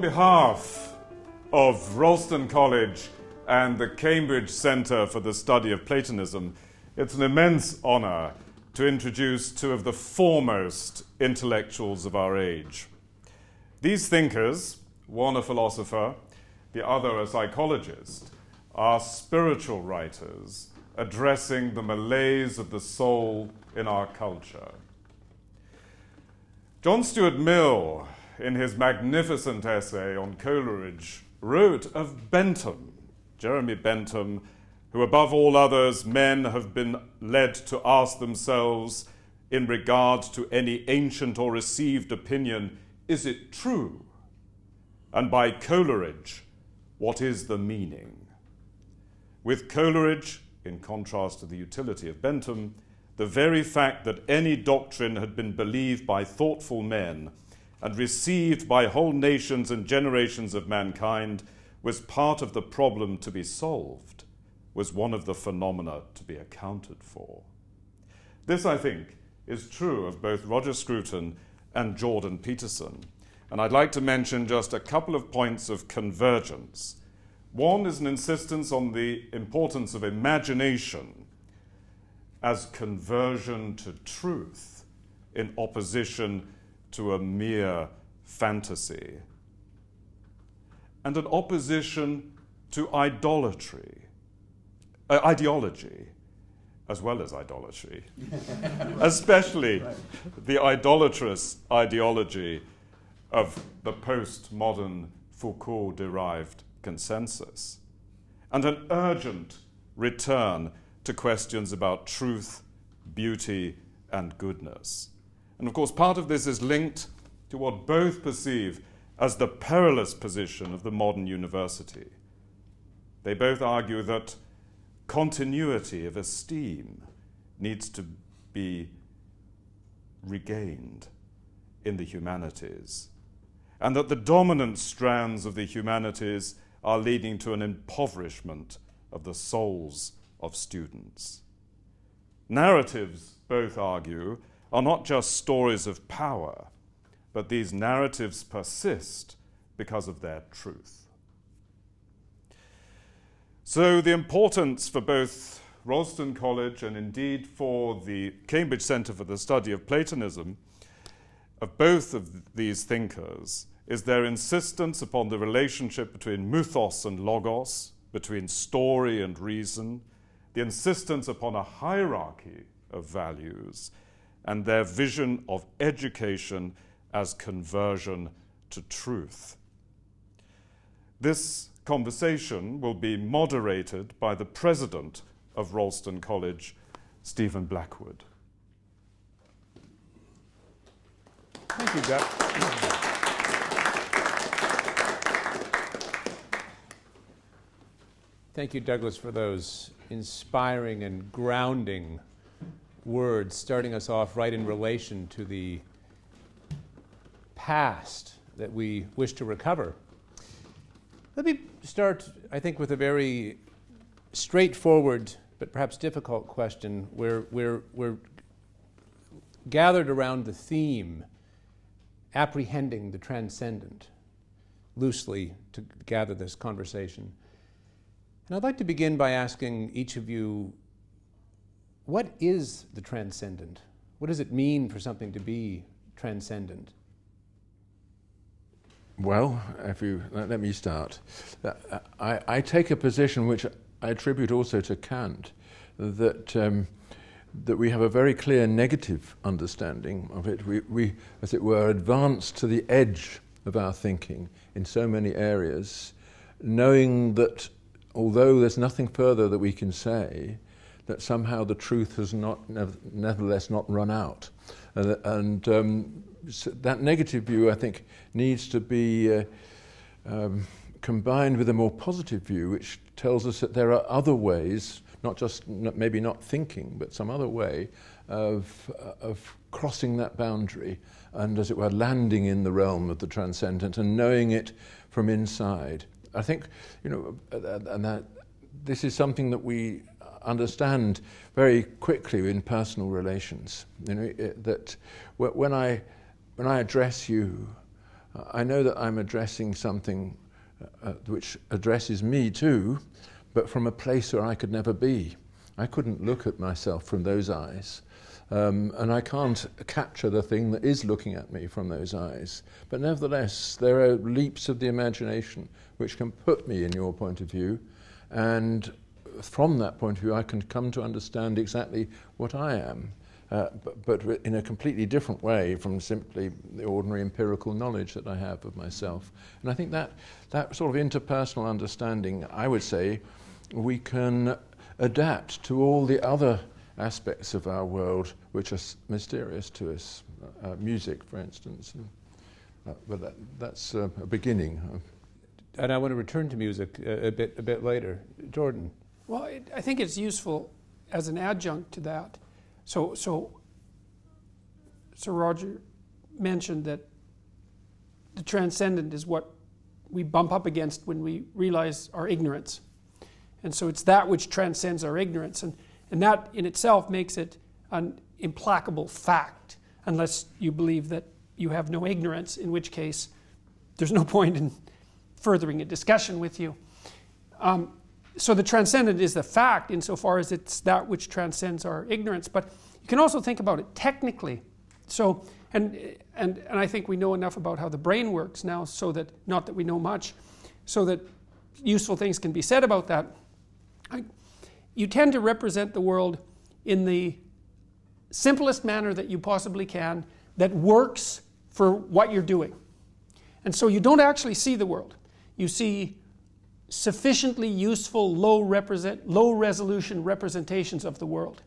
On behalf of Ralston College and the Cambridge Centre for the Study of Platonism, it's an immense honour to introduce two of the foremost intellectuals of our age. These thinkers, one a philosopher, the other a psychologist, are spiritual writers addressing the malaise of the soul in our culture. John Stuart Mill, in his magnificent essay on Coleridge, wrote of Bentham, Jeremy Bentham, who above all others men have been led to ask themselves in regard to any ancient or received opinion, is it true? And by Coleridge, what is the meaning? With Coleridge, in contrast to the utility of Bentham, the very fact that any doctrine had been believed by thoughtful men and received by whole nations and generations of mankind was part of the problem to be solved, was one of the phenomena to be accounted for. This, I think, is true of both Roger Scruton and Jordan Peterson. And I'd like to mention just a couple of points of convergence. One is an insistence on the importance of imagination as conversion to truth in opposition to a mere fantasy, and an opposition to idolatry, uh, ideology, as well as idolatry, especially right. the idolatrous ideology of the postmodern Foucault derived consensus, and an urgent return to questions about truth, beauty, and goodness. And of course, part of this is linked to what both perceive as the perilous position of the modern university. They both argue that continuity of esteem needs to be regained in the humanities, and that the dominant strands of the humanities are leading to an impoverishment of the souls of students. Narratives, both argue, are not just stories of power, but these narratives persist because of their truth. So, the importance for both Ralston College and indeed for the Cambridge Centre for the Study of Platonism of both of these thinkers is their insistence upon the relationship between mythos and logos, between story and reason, the insistence upon a hierarchy of values, and their vision of education as conversion to truth. This conversation will be moderated by the president of Ralston College, Stephen Blackwood. Thank you, Jack. Thank you, Douglas, for those inspiring and grounding words, starting us off right in relation to the past that we wish to recover. Let me start, I think, with a very straightforward but perhaps difficult question. We're, we're, we're gathered around the theme apprehending the transcendent, loosely to gather this conversation. And I'd like to begin by asking each of you what is the transcendent? What does it mean for something to be transcendent? Well, if you let me start, uh, I, I take a position which I attribute also to Kant, that um, that we have a very clear negative understanding of it. We, we, as it were, advance to the edge of our thinking in so many areas, knowing that although there's nothing further that we can say, that somehow the truth has not, nevertheless, not run out. And, and um, so that negative view, I think, needs to be uh, um, combined with a more positive view, which tells us that there are other ways, not just maybe not thinking, but some other way of, uh, of crossing that boundary and, as it were, landing in the realm of the transcendent and knowing it from inside. I think, you know, and that this is something that we understand very quickly in personal relations. You know, it, that when I, when I address you, I know that I'm addressing something uh, which addresses me too, but from a place where I could never be. I couldn't look at myself from those eyes. Um, and I can't capture the thing that is looking at me from those eyes. But nevertheless, there are leaps of the imagination which can put me in your point of view, and from that point of view, I can come to understand exactly what I am. Uh, but, but, in a completely different way from simply the ordinary empirical knowledge that I have of myself. And I think that, that sort of interpersonal understanding, I would say, we can adapt to all the other aspects of our world which are mysterious to us. Uh, music, for instance. And, uh, but that, that's uh, a beginning. And I want to return to music a, a bit, a bit later. Jordan. Well, it, I think it's useful as an adjunct to that so, so Sir Roger mentioned that the transcendent is what we bump up against when we realize our ignorance. And so it's that which transcends our ignorance. And, and that in itself makes it an implacable fact, unless you believe that you have no ignorance, in which case there's no point in furthering a discussion with you. Um, so the transcendent is the fact insofar as it's that which transcends our ignorance. But you can also think about it technically. So, and, and, and I think we know enough about how the brain works now, so that, not that we know much, so that useful things can be said about that. I, you tend to represent the world in the simplest manner that you possibly can that works for what you're doing. And so you don't actually see the world. You see sufficiently useful low, represent, low resolution representations of the world.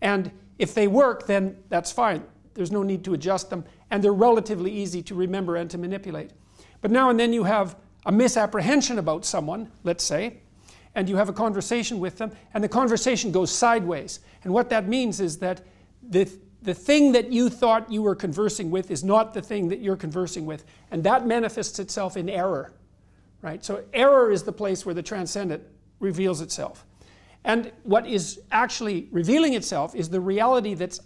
And if they work, then that's fine. There's no need to adjust them, and they're relatively easy to remember and to manipulate. But now and then you have a misapprehension about someone, let's say, and you have a conversation with them, and the conversation goes sideways. And what that means is that the, the thing that you thought you were conversing with is not the thing that you're conversing with, and that manifests itself in error right? So error is the place where the transcendent reveals itself. And what is actually revealing itself is the reality that's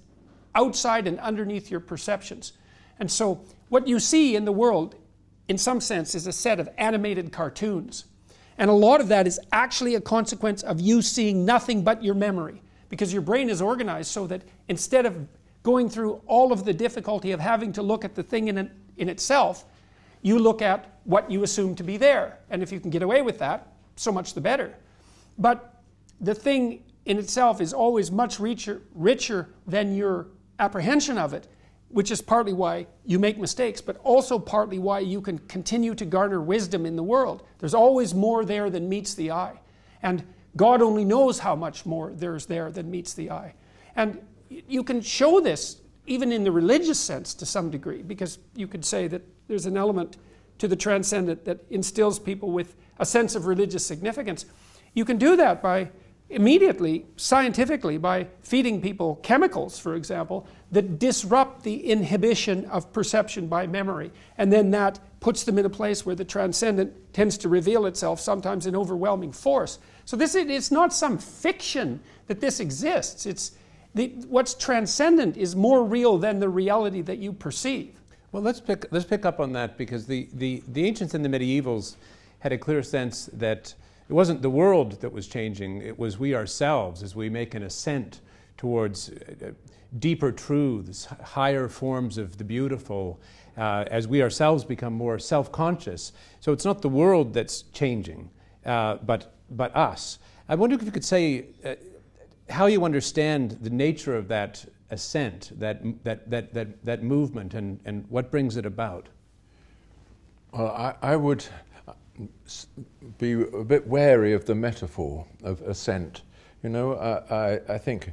outside and underneath your perceptions. And so what you see in the world, in some sense, is a set of animated cartoons. And a lot of that is actually a consequence of you seeing nothing but your memory. Because your brain is organized so that instead of going through all of the difficulty of having to look at the thing in, in itself, you look at what you assume to be there. And if you can get away with that, so much the better. But the thing in itself is always much richer, richer than your apprehension of it, which is partly why you make mistakes, but also partly why you can continue to garner wisdom in the world. There's always more there than meets the eye. And God only knows how much more there's there than meets the eye. And you can show this even in the religious sense to some degree, because you could say that there's an element to the transcendent that instills people with a sense of religious significance. You can do that by immediately, scientifically, by feeding people chemicals, for example, that disrupt the inhibition of perception by memory. And then that puts them in a place where the transcendent tends to reveal itself, sometimes in overwhelming force. So this it's not some fiction that this exists. It's the, what's transcendent is more real than the reality that you perceive. Well, let's pick, let's pick up on that because the, the, the ancients and the medievals had a clear sense that it wasn't the world that was changing, it was we ourselves as we make an ascent towards uh, deeper truths, higher forms of the beautiful, uh, as we ourselves become more self conscious. So it's not the world that's changing, uh, but, but us. I wonder if you could say uh, how you understand the nature of that ascent, that, that, that, that, that movement, and, and what brings it about? Well, I, I would be a bit wary of the metaphor of ascent. You know, I, I, I think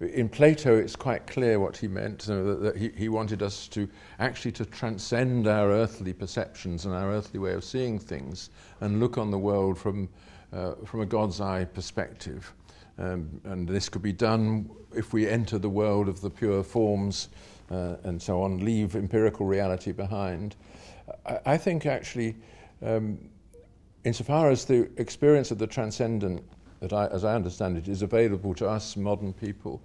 in Plato it's quite clear what he meant, you know, that, that he, he wanted us to actually to transcend our earthly perceptions and our earthly way of seeing things and look on the world from, uh, from a God's eye perspective. Um, and this could be done if we enter the world of the pure forms uh, and so on, leave empirical reality behind. I, I think actually, um, insofar as the experience of the transcendent, that I, as I understand it, is available to us modern people,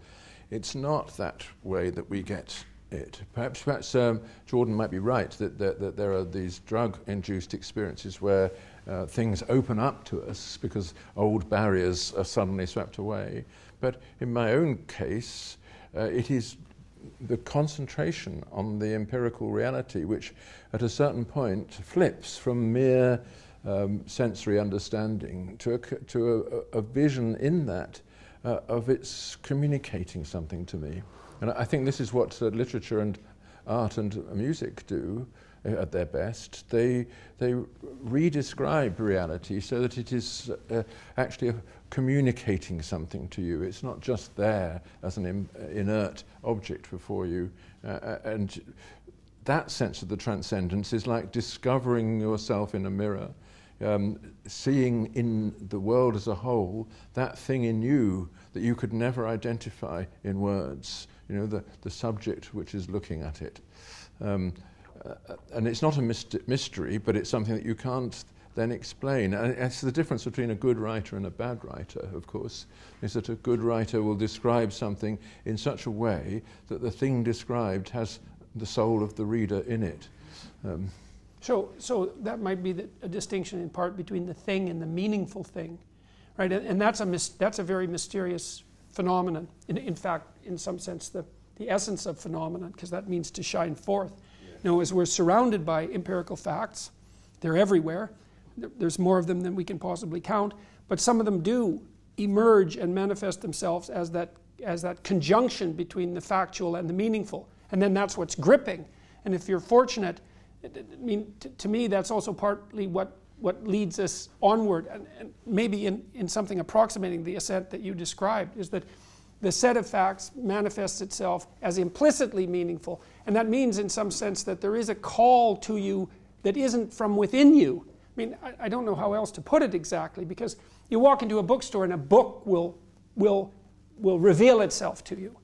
it's not that way that we get it. Perhaps, perhaps um, Jordan might be right that, that, that there are these drug induced experiences where uh, things open up to us because old barriers are suddenly swept away. But in my own case, uh, it is the concentration on the empirical reality, which at a certain point flips from mere um, sensory understanding to a, to a, a vision in that uh, of its communicating something to me. And I think this is what uh, literature and art and music do at their best. They, they redescribe reality so that it is uh, actually communicating something to you. It's not just there as an Im- inert object before you. Uh, uh, and that sense of the transcendence is like discovering yourself in a mirror. Um, seeing in the world as a whole that thing in you that you could never identify in words you know, the, the subject which is looking at it. Um, uh, and it's not a myst- mystery, but it's something that you can't then explain. And it's the difference between a good writer and a bad writer, of course, is that a good writer will describe something in such a way that the thing described has the soul of the reader in it. Um, so, so that might be the, a distinction in part between the thing and the meaningful thing, right? And, and that's a mis- that's a very mysterious phenomenon. In, in fact, in some sense, the, the essence of phenomenon, because that means to shine forth. Know, as we're surrounded by empirical facts, they're everywhere. There's more of them than we can possibly count, but some of them do emerge and manifest themselves as that, as that conjunction between the factual and the meaningful. And then that's what's gripping. And if you're fortunate, I mean, to, to me, that's also partly what what leads us onward, and, and, maybe in, in something approximating the ascent that you described, is that the set of facts manifests itself as implicitly meaningful. And that means, in some sense, that there is a call to you that isn't from within you. I mean, I, I don't know how else to put it exactly, because you walk into a bookstore and a book will, will, will reveal itself to you,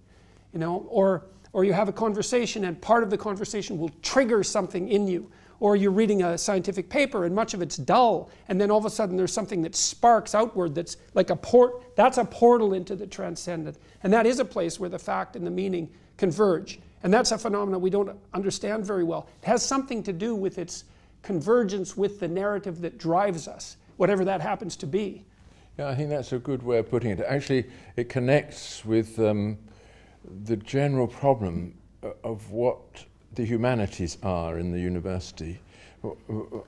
you know, or, or you have a conversation and part of the conversation will trigger something in you or you're reading a scientific paper and much of it's dull, and then all of a sudden there's something that sparks outward that's like a port, that's a portal into the transcendent. And that is a place where the fact and the meaning converge. And that's a phenomenon we don't understand very well. It has something to do with its convergence with the narrative that drives us, whatever that happens to be. Yeah, I think that's a good way of putting it. Actually, it connects with um, the general problem of what the humanities are in the university.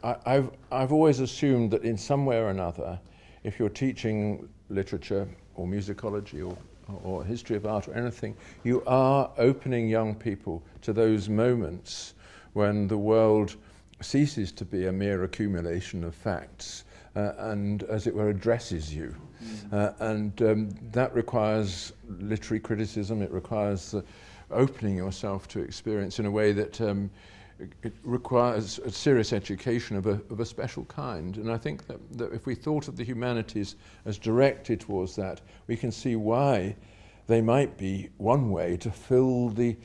I, have I've always assumed that in some way or another, if you're teaching literature or musicology or, or history of art or anything, you are opening young people to those moments when the world ceases to be a mere accumulation of facts uh, and, as it were, addresses you. Mm. Uh, and um, that requires literary criticism, it requires uh, opening yourself to experience in a way that um, it requires a serious education of a, of a special kind. And I think that, that if we thought of the humanities as directed towards that, we can see why they might be one way to fill the,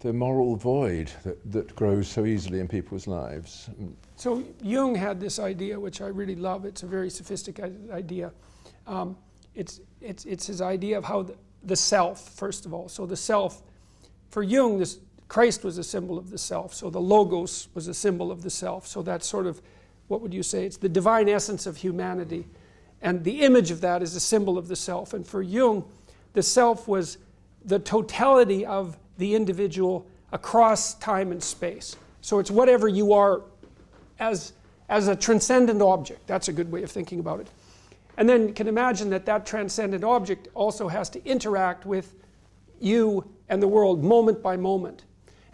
the moral void that, that grows so easily in people's lives. So Jung had this idea, which I really love. It's a very sophisticated idea. Um, it's, it's, it's his idea of how the, the self, first of all. So the self for Jung, this, Christ was a symbol of the self, so the Logos was a symbol of the self. So that's sort of, what would you say? It's the divine essence of humanity. And the image of that is a symbol of the self. And for Jung, the self was the totality of the individual across time and space. So it's whatever you are as, as a transcendent object. That's a good way of thinking about it. And then you can imagine that that transcendent object also has to interact with you and the world moment by moment.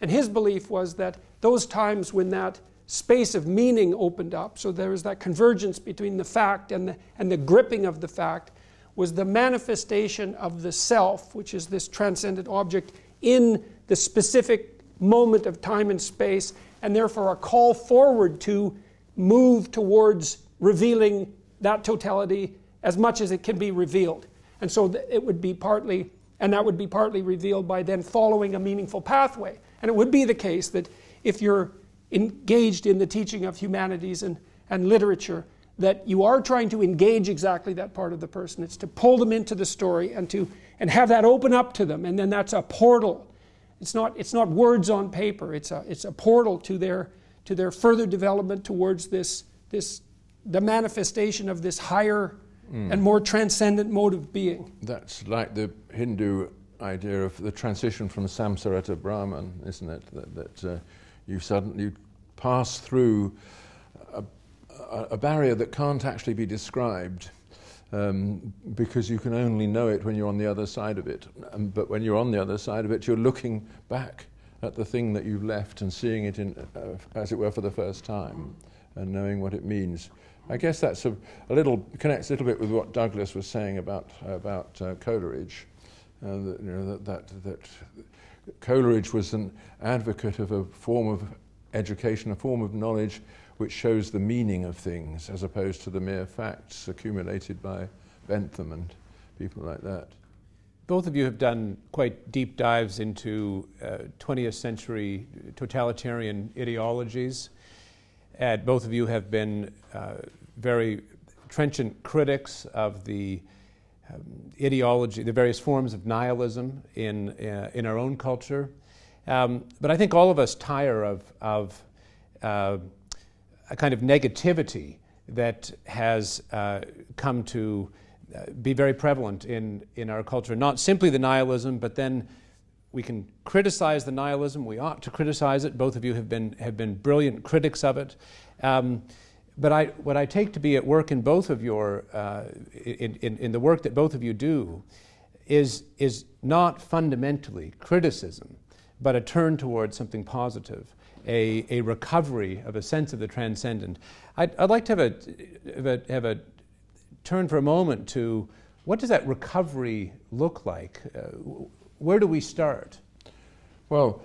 And his belief was that those times when that space of meaning opened up, so there was that convergence between the fact and the, and the gripping of the fact, was the manifestation of the self, which is this transcendent object, in the specific moment of time and space, and therefore a call forward to move towards revealing that totality as much as it can be revealed. And so it would be partly and that would be partly revealed by then following a meaningful pathway. And it would be the case that if you're engaged in the teaching of humanities and, and literature, that you are trying to engage exactly that part of the person. It's to pull them into the story and to and have that open up to them. And then that's a portal It's not, it's not words on paper. It's a, it's a portal to their, to their further development towards this, this, the manifestation of this higher mm. and more transcendent mode of being. That's like the Hindu idea of the transition from samsara to Brahman, isn't it? That, that uh, you suddenly pass through a, a, barrier that can't actually be described. Um, because you can only know it when you're on the other side of it. Um, but when you're on the other side of it, you're looking back at the thing that you've left and seeing it, in, uh, as it were, for the first time and knowing what it means. I guess that's a, a little connects a little bit with what Douglas was saying about about uh, Coleridge. Uh, that, you know, that, that, that Coleridge was an advocate of a form of education, a form of knowledge which shows the meaning of things as opposed to the mere facts accumulated by Bentham and people like that. Both of you have done quite deep dives into uh, 20th century totalitarian ideologies. And both of you have been uh, very trenchant critics of the um, ideology, the various forms of nihilism in, uh, in our own culture. Um, but I think all of us tire of, of uh, a kind of negativity that has uh, come to uh, be very prevalent in, in our culture. Not simply the nihilism, but then we can criticize the nihilism. We ought to criticize it. Both of you have been, have been brilliant critics of it. Um, but I, what I take to be at work in both of your, uh, in, in, in, the work that both of you do, is, is not fundamentally criticism, but a turn towards something positive, a, a recovery of a sense of the transcendent. I'd, I'd like to have a, have a, have a turn for a moment to what does that recovery look like? Uh, where do we start? Well,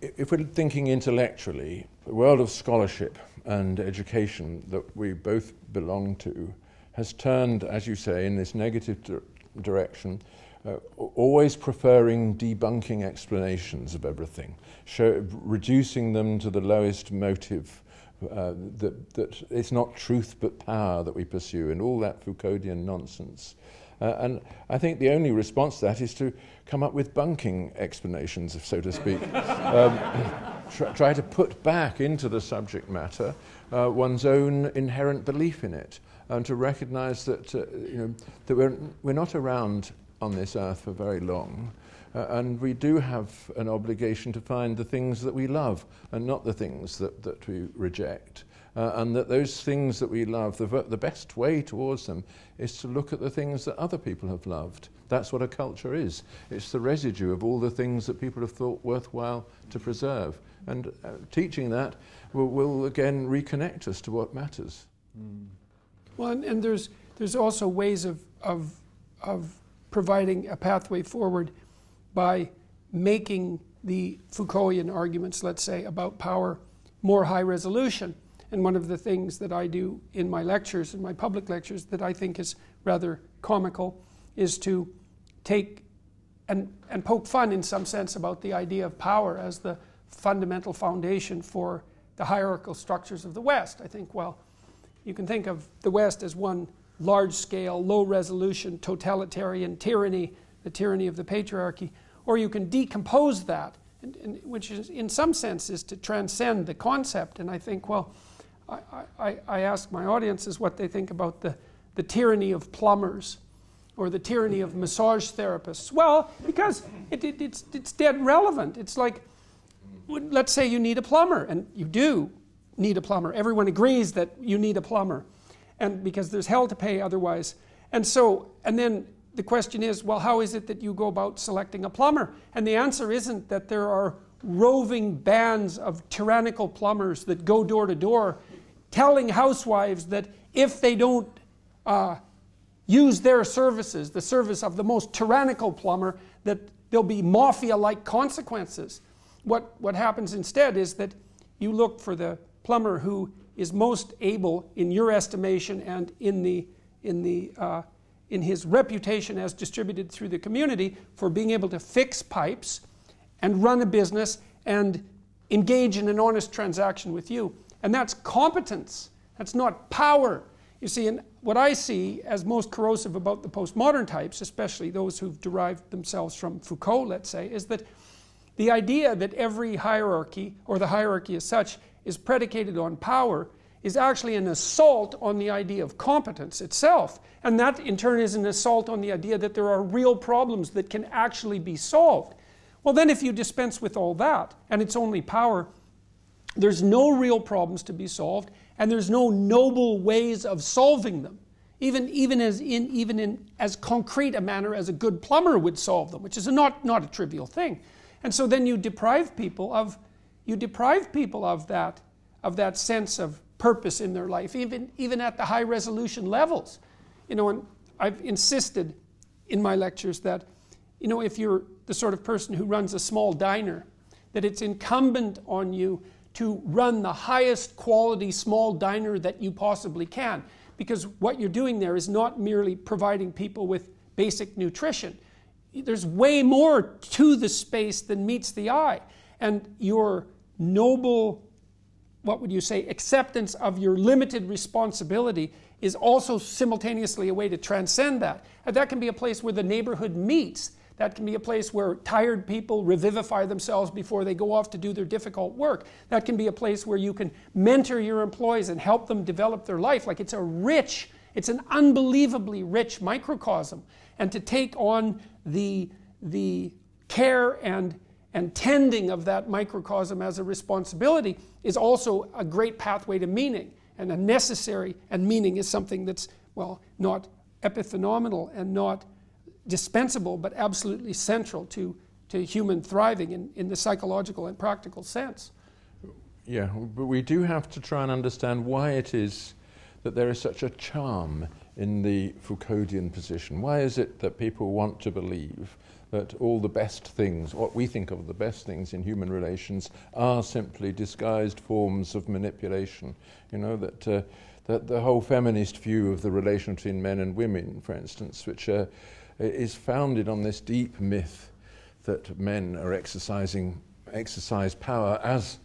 if we're thinking intellectually, the world of scholarship and education that we both belong to has turned, as you say, in this negative di- direction, uh, always preferring debunking explanations of everything, show, reducing them to the lowest motive. Uh, that, that it's not truth but power that we pursue, and all that Foucauldian nonsense. Uh, and I think the only response to that is to come up with bunking explanations, so to speak. um, try, try, to put back into the subject matter uh, one's own inherent belief in it, and to recognize that, uh, you know, that we're, we're not around on this earth for very long. Uh, and we do have an obligation to find the things that we love and not the things that, that we reject. Uh, and that those things that we love, the, the best way towards them is to look at the things that other people have loved. That's what a culture is. It's the residue of all the things that people have thought worthwhile to preserve. And uh, teaching that will, will, again reconnect us to what matters. Mm. Well, and, and, there's, there's also ways of, of, of providing a pathway forward by making the Foucaultian arguments, let's say, about power more high resolution. And one of the things that I do in my lectures, in my public lectures, that I think is rather comical, is to take and, and poke fun in some sense about the idea of power as the fundamental foundation for the hierarchical structures of the West. I think, well, you can think of the West as one large scale, low resolution, totalitarian tyranny, the tyranny of the patriarchy, or you can decompose that, and, and, which is, in some sense is to transcend the concept. And I think, well, I, I, I ask my audiences what they think about the, the tyranny of plumbers or the tyranny of massage therapists. Well, because it, it, it's, it's dead relevant. It's like, let's say you need a plumber, and you do need a plumber. Everyone agrees that you need a plumber, and because there's hell to pay otherwise. And so, and then the question is, well, how is it that you go about selecting a plumber? And the answer isn't that there are roving bands of tyrannical plumbers that go door to door telling housewives that if they don't uh, use their services, the service of the most tyrannical plumber, that there'll be mafia like consequences. What, what happens instead is that you look for the plumber who is most able, in your estimation and in, the, in, the, uh, in his reputation as distributed through the community, for being able to fix pipes and run a business and engage in an honest transaction with you. And that's competence. That's not power. You see, and what I see as most corrosive about the postmodern types, especially those who've derived themselves from Foucault, let's say, is that the idea that every hierarchy, or the hierarchy as such, is predicated on power is actually an assault on the idea of competence itself. And that, in turn, is an assault on the idea that there are real problems that can actually be solved. Well, then, if you dispense with all that, and it's only power, there's no real problems to be solved, and there's no noble ways of solving them. Even, even, as in, even in as concrete a manner as a good plumber would solve them, which is a not, not a trivial thing. And so then you deprive people of you deprive people of that of that sense of purpose in their life, even even at the high resolution levels. You know, and I've insisted in my lectures that, you know, if you're the sort of person who runs a small diner, that it's incumbent on you to run the highest quality small diner that you possibly can. Because what you're doing there is not merely providing people with basic nutrition, there's way more to the space than meets the eye. And your noble, what would you say, acceptance of your limited responsibility is also simultaneously a way to transcend that. And that can be a place where the neighborhood meets. That can be a place where tired people revivify themselves before they go off to do their difficult work. That can be a place where you can mentor your employees and help them develop their life. Like it's a rich, it's an unbelievably rich microcosm. And to take on the, the care and, and tending of that microcosm as a responsibility is also a great pathway to meaning and a necessary, and meaning is something that's, well, not epiphenomenal and not dispensable, but absolutely central to, to human thriving in, in the psychological and practical sense. Yeah, but we do have to try and understand why it is that there is such a charm in the Foucauldian position? Why is it that people want to believe that all the best things, what we think of the best things in human relations, are simply disguised forms of manipulation? You know, that, uh, that the whole feminist view of the relation between men and women, for instance, which uh, is founded on this deep myth that men are exercising exercise power as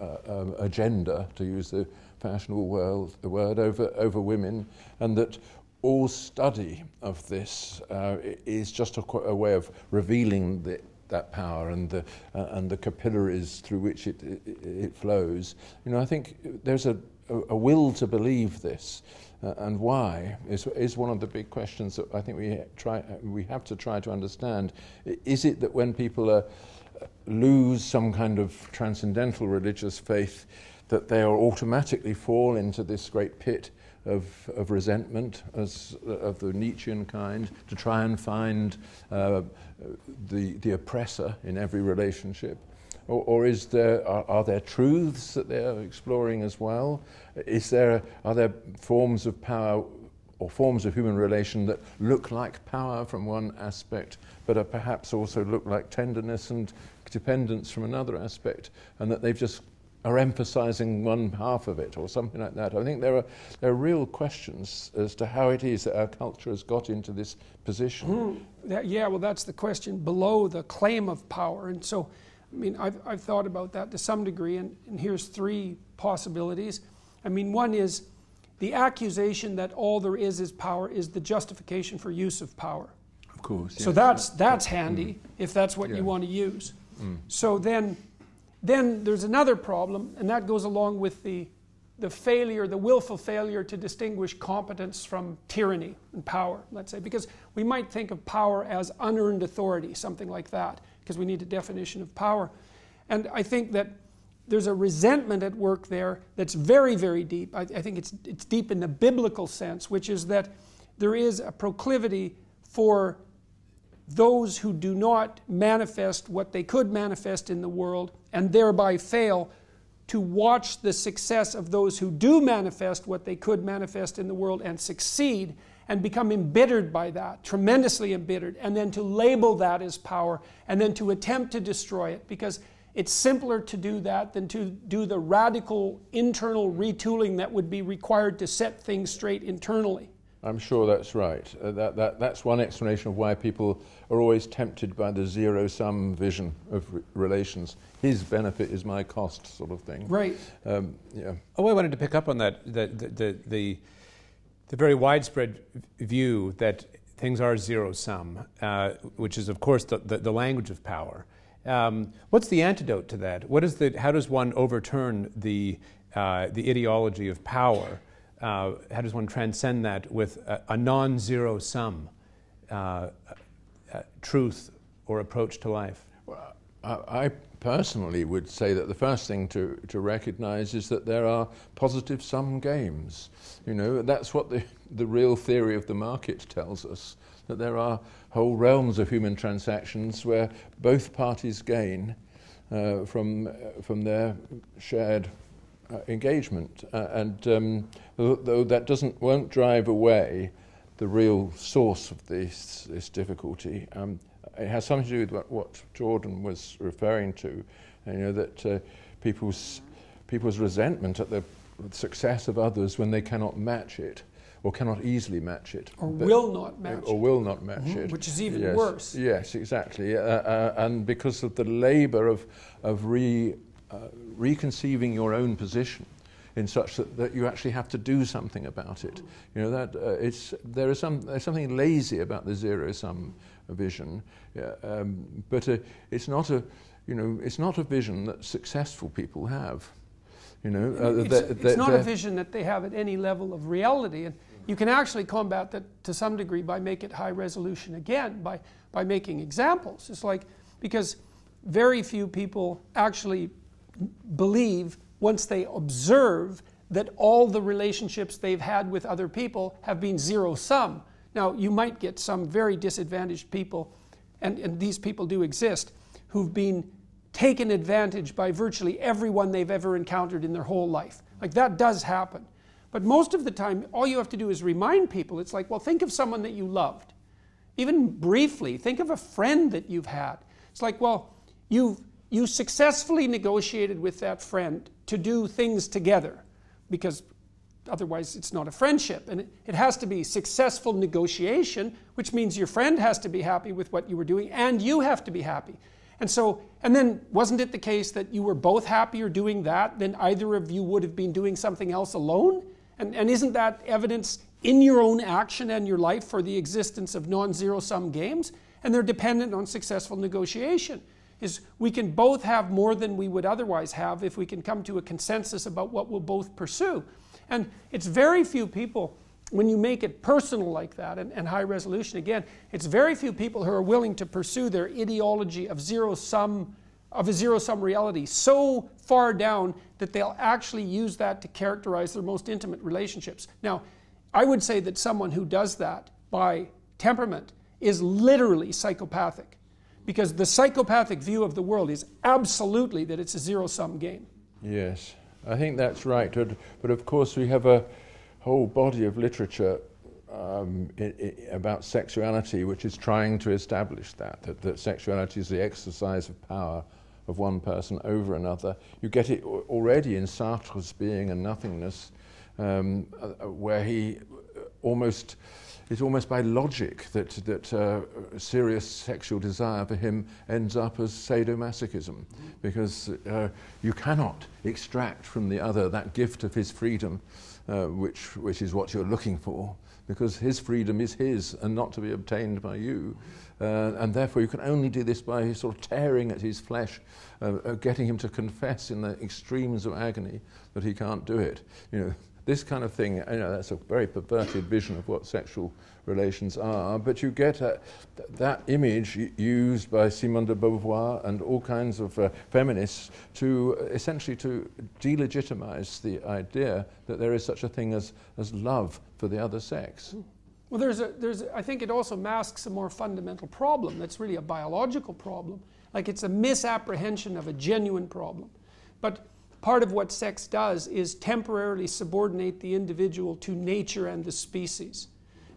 uh, a gender, to use the fashionable world, the word over, over women, and that all study of this uh, is just a, a, way of revealing the, that power and the, uh, and the capillaries through which it, it, it, flows. You know, I think there's a, a will to believe this. Uh, and why is, is one of the big questions that I think we, try, we have to try to understand. Is it that when people uh, lose some kind of transcendental religious faith, that they are automatically fall into this great pit of, of resentment as, of the Nietzschean kind, to try and find uh, the, the oppressor in every relationship? Or, or is there, are, are, there truths that they're exploring as well? Is there, are there forms of power or forms of human relation that look like power from one aspect, but are perhaps also look like tenderness and dependence from another aspect, and that they've just are emphasizing one half of it or something like that. I think there are, there are real questions as to how it is that our culture has got into this position. Mm, that, yeah, well, that's the question below the claim of power. And so, I mean, I've, I've thought about that to some degree, and, and here's three possibilities. I mean, one is the accusation that all there is is power is the justification for use of power. Of course. So that's, that's handy mm. if that's what yeah. you want to use. Mm. So then then there's another problem, and that goes along with the, the failure, the willful failure to distinguish competence from tyranny and power, let's say, because we might think of power as unearned authority, something like that, because we need a definition of power. And I think that there's a resentment at work there that's very, very deep. I, I think it's, it's deep in the biblical sense, which is that there is a proclivity for those who do not manifest what they could manifest in the world and thereby fail to watch the success of those who do manifest what they could manifest in the world and succeed and become embittered by that, tremendously embittered, and then to label that as power and then to attempt to destroy it because it's simpler to do that than to do the radical internal retooling that would be required to set things straight internally. I'm sure that's right. Uh, that, that, that's one explanation of why people are always tempted by the zero sum vision of re- relations. His benefit is my cost, sort of thing. Right. Um, yeah. Oh, I wanted to pick up on that the, the, the, the, the very widespread view that things are zero sum, uh, which is, of course, the, the, the language of power. Um, what's the antidote to that? What is the, how does one overturn the, uh, the ideology of power? Uh, how does one transcend that with a, a non zero sum uh, uh, truth or approach to life? Well, I, personally would say that the first thing to, to recognize is that there are positive sum games. You know, that's what the, the real theory of the market tells us that there are whole realms of human transactions where both parties gain uh, from, uh, from their shared engagement. Uh, and um, though that doesn't, won't drive away the real source of this, this difficulty, um, it has something to do with what, what Jordan was referring to. You know, that uh, people's, people's resentment at the success of others when they cannot match it or cannot easily match it. Or will not match Or will not match mm-hmm. it. Which is even yes. worse. Yes, exactly. Uh, uh, and because of the labour of, of re, uh, reconceiving your own position in such that, that you actually have to do something about it. You know, that, uh, it's, there is some, there's something lazy about the zero-sum vision, um, but uh, it's, not a, you know, it's not a vision that successful people have. You know, uh, it's, it's not a vision that they have at any level of reality. And you can actually combat that to some degree by make it high resolution again, by, by making examples. It's like, because very few people actually believe once they observe that all the relationships they've had with other people have been zero sum. Now, you might get some very disadvantaged people, and, and these people do exist, who've been taken advantage by virtually everyone they've ever encountered in their whole life. Like that does happen. But most of the time, all you have to do is remind people. It's like, well, think of someone that you loved. Even briefly, think of a friend that you've had. It's like, well, you've you successfully negotiated with that friend to do things together because otherwise it's not a friendship. And it, has to be successful negotiation, which means your friend has to be happy with what you were doing and you have to be happy. And so, and then wasn't it the case that you were both happier doing that than either of you would have been doing something else alone? And, and isn't that evidence in your own action and your life for the existence of non zero sum games? And they're dependent on successful negotiation. Is we can both have more than we would otherwise have if we can come to a consensus about what we'll both pursue. And it's very few people, when you make it personal like that and, and high resolution, again, it's very few people who are willing to pursue their ideology of zero sum of a zero sum reality so far down that they'll actually use that to characterize their most intimate relationships. Now, I would say that someone who does that by temperament is literally psychopathic because the psychopathic view of the world is absolutely that it's a zero sum game. Yes, I think that's right. But of course, we have a whole body of literature um, about sexuality which is trying to establish that, that, that sexuality is the exercise of power of one person over another. You get it already in Sartre's Being and Nothingness, um, uh, where he uh, almost it's almost by logic that, that uh, serious sexual desire for him ends up as sadomasochism, because uh, you cannot extract from the other that gift of his freedom, uh, which, which is what you're looking for, because his freedom is his and not to be obtained by you. Uh, and therefore, you can only do this by sort of tearing at his flesh, uh, uh, getting him to confess in the extremes of agony that he can't do it. You know, this kind of thing, you know, that's a very perverted vision of what sexual relations are, but you get a, th- that image used by Simone de Beauvoir and all kinds of uh, feminists to essentially to delegitimize the idea that there is such a thing as, as love for the other sex. Well, there's a, there's a, I think it also masks a more fundamental problem that's really a biological problem. Like it's a misapprehension of a genuine problem. But part of what sex does is temporarily subordinate the individual to nature and the species.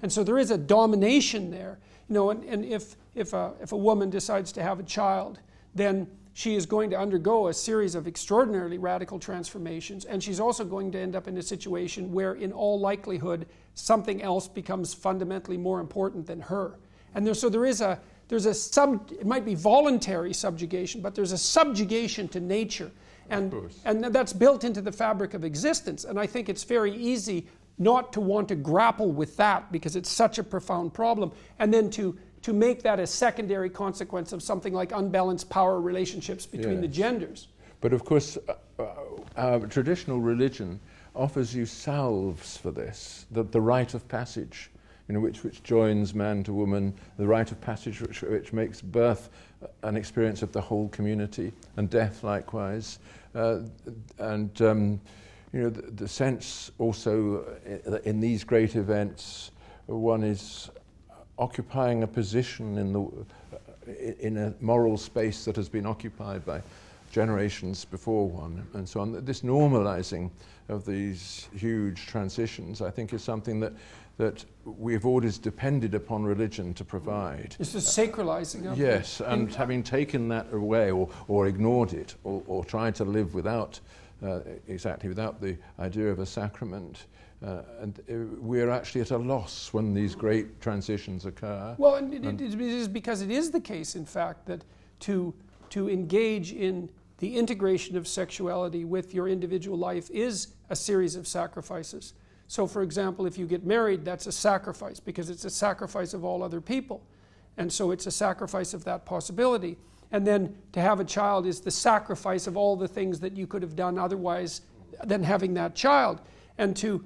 And so there is a domination there. You know, and, and if, if, a, if a woman decides to have a child, then she is going to undergo a series of extraordinarily radical transformations, and she's also going to end up in a situation where, in all likelihood, something else becomes fundamentally more important than her. And there, so there is a there's a sub it might be voluntary subjugation, but there's a subjugation to nature. And, and that's built into the fabric of existence. And I think it's very easy not to want to grapple with that because it's such a profound problem, and then to to make that a secondary consequence of something like unbalanced power relationships between the genders. But of course, uh, uh, traditional religion offers you salves for this, the, the rite of passage, you know, which, which joins man to woman, the rite of passage which, which makes birth an experience of the whole community, and death likewise. Uh, and um, you know, the, the sense also uh, that in these great events, one is occupying a position in the in a moral space that has been occupied by generations before one, and so on. This normalizing of these huge transitions, I think, is something that that we've always depended upon religion to provide. It's the sacralizing of. Yes, and having taken that away or, or ignored it or, or tried to live without, uh, exactly without the idea of a sacrament, uh, and uh, we're actually at a loss when these great transitions occur. Well, and it, it, it is because it is the case, in fact, that to, to engage in the integration of sexuality with your individual life is a series of sacrifices. So, for example, if you get married, that's a sacrifice because it's a sacrifice of all other people. And so it's a sacrifice of that possibility. And then to have a child is the sacrifice of all the things that you could have done otherwise than having that child. And to,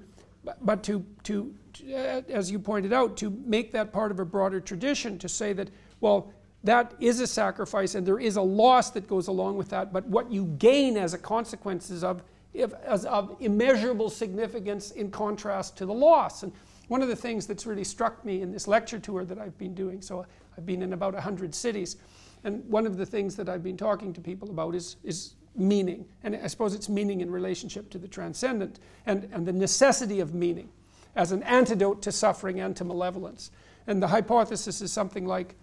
but to, to, to, as you pointed out, to make that part of a broader tradition, to say that, well, that is a sacrifice and there is a loss that goes along with that, but what you gain as a consequence is of, if, as of immeasurable significance in contrast to the loss. And one of the things that's really struck me in this lecture tour that I've been doing, so I've been in about 100 cities, and one of the things that I've been talking to people about is, is meaning. And I suppose it's meaning in relationship to the transcendent and, and the necessity of meaning as an antidote to suffering and to malevolence. And the hypothesis is something like,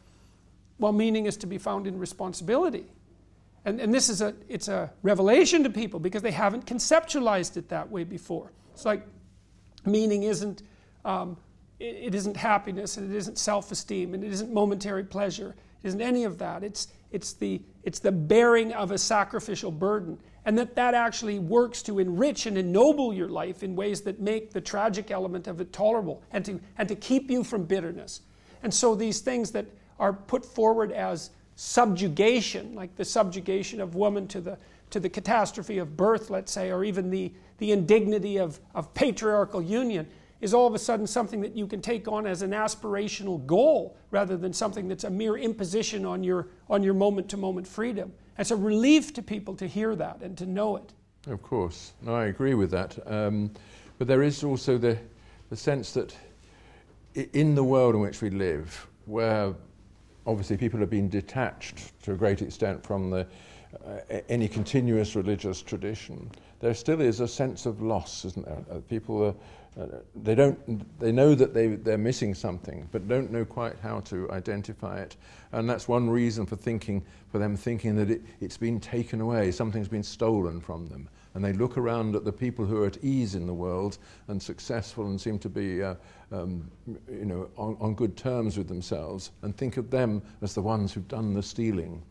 well, meaning is to be found in responsibility. And, and this is a, it's a revelation to people because they haven't conceptualized it that way before. It's like meaning isn't, um, it, it isn't happiness and it isn't self-esteem and it isn't momentary pleasure. It isn't any of that. It's, it's, the, it's the bearing of a sacrificial burden. And that that actually works to enrich and ennoble your life in ways that make the tragic element of it tolerable and to, and to keep you from bitterness. And so these things that are put forward as subjugation, like the subjugation of woman to the, to the catastrophe of birth, let's say, or even the, the indignity of, of patriarchal union, is all of a sudden something that you can take on as an aspirational goal rather than something that's a mere imposition on your, on your moment to moment freedom. It's a relief to people to hear that and to know it. Of course, no, I agree with that. Um, but there is also the, the sense that in the world in which we live, where obviously people have been detached to a great extent from the, uh, any continuous religious tradition, there still is a sense of loss, isn't there? Uh, people are, uh, they don't they know that they they're missing something but don't know quite how to identify it. And that's one reason for thinking for them thinking that it, it's been taken away something's been stolen from them and they look around at the people who are at ease in the world and successful and seem to be uh, um, you know on, on good terms with themselves and think of them as the ones who've done the stealing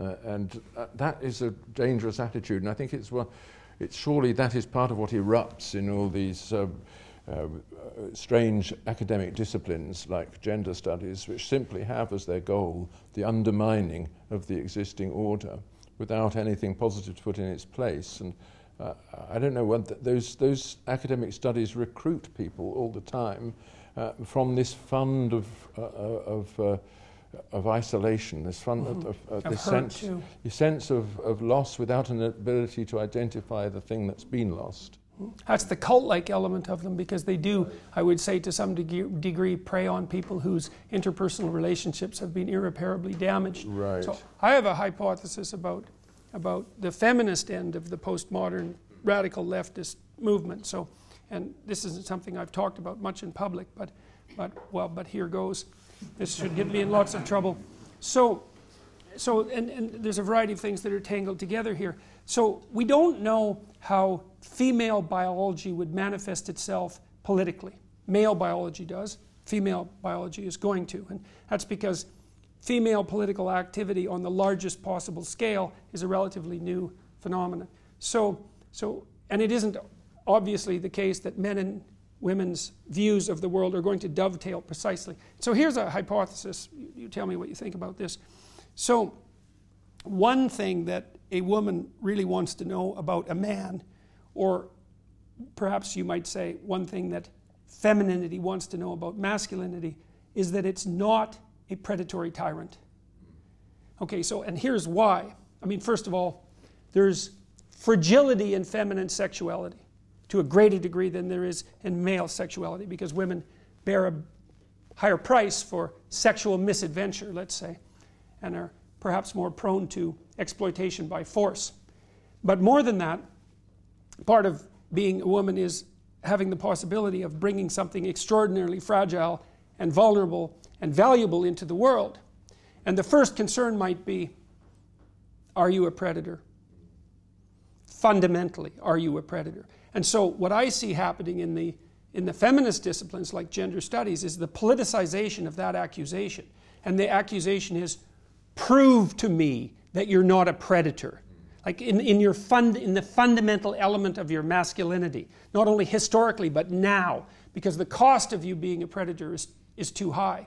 uh, and uh, that is a dangerous attitude and I think it's well it's surely that is part of what erupts in all these uh, uh, strange academic disciplines like gender studies, which simply have as their goal the undermining of the existing order without anything positive to put in its place. And uh, I don't know what th- those those academic studies recruit people all the time uh, from this fund of uh, of uh, of isolation, this fund Mhm. of, of, of Of this sense, the sense of, of loss without an ability to identify the thing that's been lost. That's the cult like element of them because they do, I would say, to some deg- degree, prey on people whose interpersonal relationships have been irreparably damaged. Right. So I have a hypothesis about, about the feminist end of the postmodern radical leftist movement. So, and this isn't something I've talked about much in public, but, but well, but here goes. This should get me in lots of trouble. So, so and, and there's a variety of things that are tangled together here. So we don't know how female biology would manifest itself politically. Male biology does. Female biology is going to. And that's because female political activity on the largest possible scale is a relatively new phenomenon. So, so and it isn't obviously the case that men and women's views of the world are going to dovetail precisely. So here's a hypothesis. You, you tell me what you think about this. So, one thing that a woman really wants to know about a man, or perhaps you might say one thing that femininity wants to know about masculinity, is that it's not a predatory tyrant. Okay, so, and here's why. I mean, first of all, there's fragility in feminine sexuality to a greater degree than there is in male sexuality because women bear a higher price for sexual misadventure, let's say, and are perhaps more prone to exploitation by force. But more than that, part of being a woman is having the possibility of bringing something extraordinarily fragile and vulnerable and valuable into the world. And the first concern might be are you a predator? Fundamentally, are you a predator? And so, what I see happening in the, in the feminist disciplines like gender studies is the politicization of that accusation. And the accusation is prove to me that you're not a predator. Like in, in, your fund, in the fundamental element of your masculinity, not only historically, but now, because the cost of you being a predator is, is too high.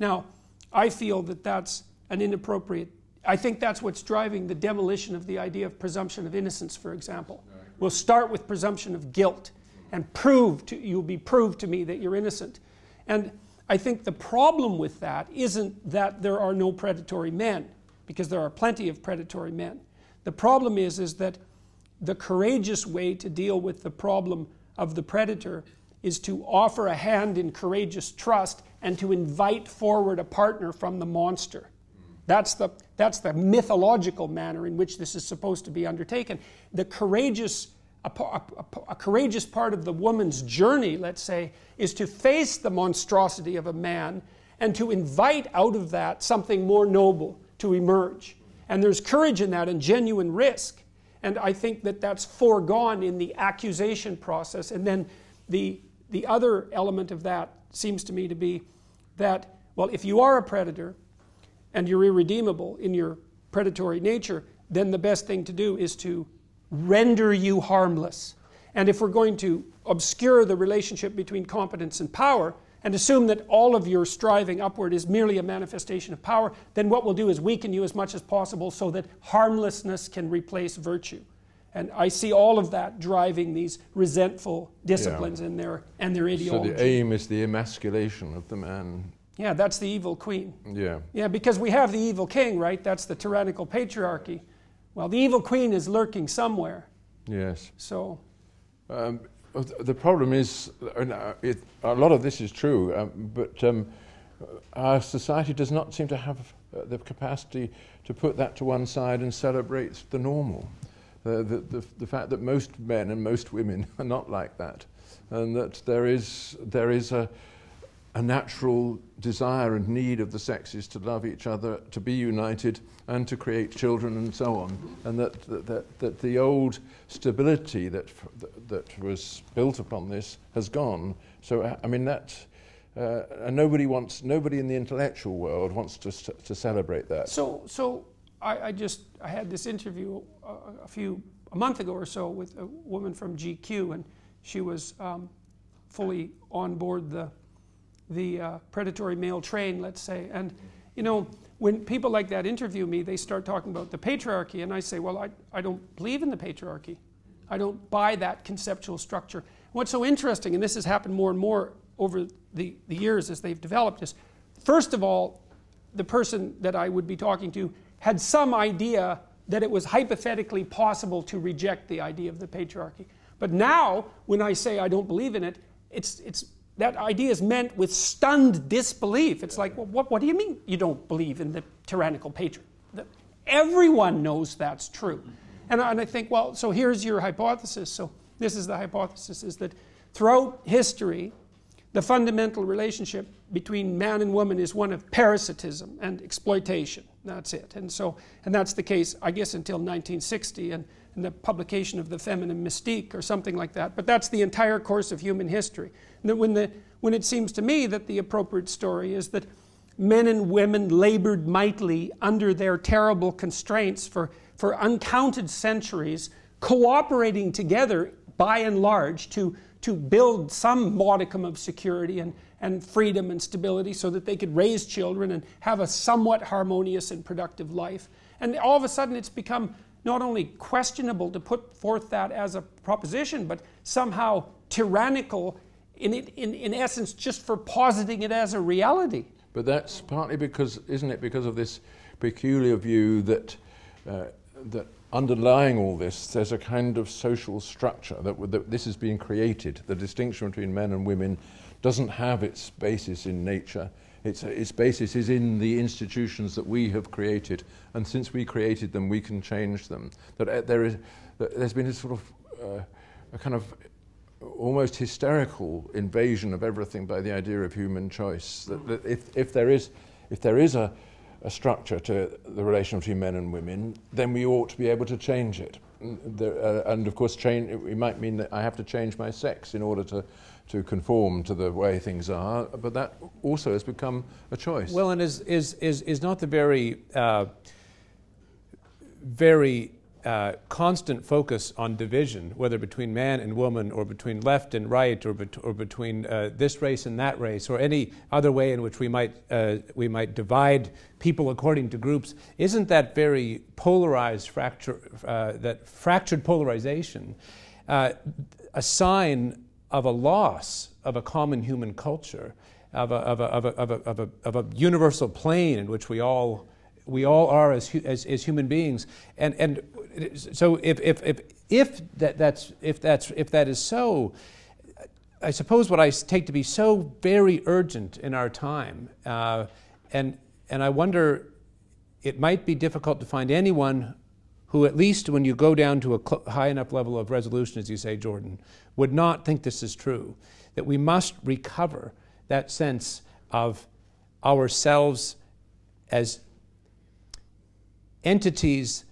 Now, I feel that that's an inappropriate, I think that's what's driving the demolition of the idea of presumption of innocence, for example. We'll start with presumption of guilt and prove to, you'll be proved to me that you're innocent. And I think the problem with that isn't that there are no predatory men, because there are plenty of predatory men. The problem is, is that the courageous way to deal with the problem of the predator is to offer a hand in courageous trust and to invite forward a partner from the monster. That's the, that's the mythological manner in which this is supposed to be undertaken. The courageous, a, a, a, courageous part of the woman's journey, let's say, is to face the monstrosity of a man and to invite out of that something more noble to emerge. And there's courage in that and genuine risk. And I think that that's foregone in the accusation process. And then the the other element of that seems to me to be that, well, if you are a predator and you're irredeemable in your predatory nature, then the best thing to do is to render you harmless. And if we're going to obscure the relationship between competence and power and assume that all of your striving upward is merely a manifestation of power, then what we'll do is weaken you as much as possible so that harmlessness can replace virtue. And I see all of that driving these resentful disciplines yeah. in their and their ideology. So the aim is the emasculation of the man. Yeah, that's the evil queen. Yeah. Yeah, because we have the evil king, right? That's the tyrannical patriarchy. Well, the evil queen is lurking somewhere. Yes. So. Um, the problem is, uh, it, a lot of this is true, um, but um, our society does not seem to have uh, the capacity to put that to one side and celebrate the normal the, the, the, fact that most men and most women are not like that, and that there is, there is a, a natural desire and need of the sexes to love each other, to be united, and to create children, and so on. And that, that, that, that the old stability that, that was built upon this has gone. So, I mean, that. Uh, and nobody wants, nobody in the intellectual world wants to, to celebrate that. So, so I, I just I had this interview a, few a month ago or so with a woman from GQ, and she was um, fully on board the the uh, predatory male train, let's say. And you know, when people like that interview me, they start talking about the patriarchy, and I say, well, I, I don't believe in the patriarchy. I don't buy that conceptual structure. What's so interesting, and this has happened more and more over the, the years as they've developed, is first of all, the person that I would be talking to had some idea that it was hypothetically possible to reject the idea of the patriarchy. But now, when I say I don't believe in it, it's, it's, that idea is meant with stunned disbelief. It's like, well, what, what do you mean you don't believe in the tyrannical patriarchy? Everyone knows that's true. And, and I think, well, so here's your hypothesis. So this is the hypothesis, is that throughout history, the fundamental relationship between man and woman is one of parasitism and exploitation. That's it. And so, and that's the case, I guess, until 1960 and, and the publication of the feminine mystique or something like that. But that's the entire course of human history. And when, the, when it seems to me that the appropriate story is that men and women labored mightily under their terrible constraints for, for uncounted centuries, cooperating together by and large, to, to build some modicum of security and, and freedom and stability so that they could raise children and have a somewhat harmonious and productive life. And all of a sudden, it's become not only questionable to put forth that as a proposition, but somehow tyrannical in, in, in essence just for positing it as a reality. But that's partly because, isn't it, because of this peculiar view that, uh, that underlying all this, there's a kind of social structure that, that this is being created. The distinction between men and women doesn't have its basis in nature. Its, its basis is in the institutions that we have created, and since we created them, we can change them. That uh, there is, that there's been a sort of uh, a kind of almost hysterical invasion of everything by the idea of human choice. That, that if, if there is, if there is a, a structure to the relation between men and women, then we ought to be able to change it. The, uh, and of course, change, it might mean that I have to change my sex in order to, to conform to the way things are, but that also has become a choice. Well, and is, is, is, is not the very, uh, very uh, constant focus on division, whether between man and woman, or between left and right, or, bet- or between uh, this race and that race, or any other way in which we might, uh, we might divide people according to groups, isn't that very polarized, fracture, uh, that fractured polarization uh, a sign of a loss of a common human culture, of a, of a, of a, of a, of a, universal plane in which we all we all are as, as, as human beings. And, and so if, if, if, if, that, that's, if, that's, if that is so, I suppose what I take to be so very urgent in our time, uh, and, and I wonder, it might be difficult to find anyone who, at least when you go down to a cl- high enough level of resolution, as you say, Jordan, would not think this is true. That we must recover that sense of ourselves as entities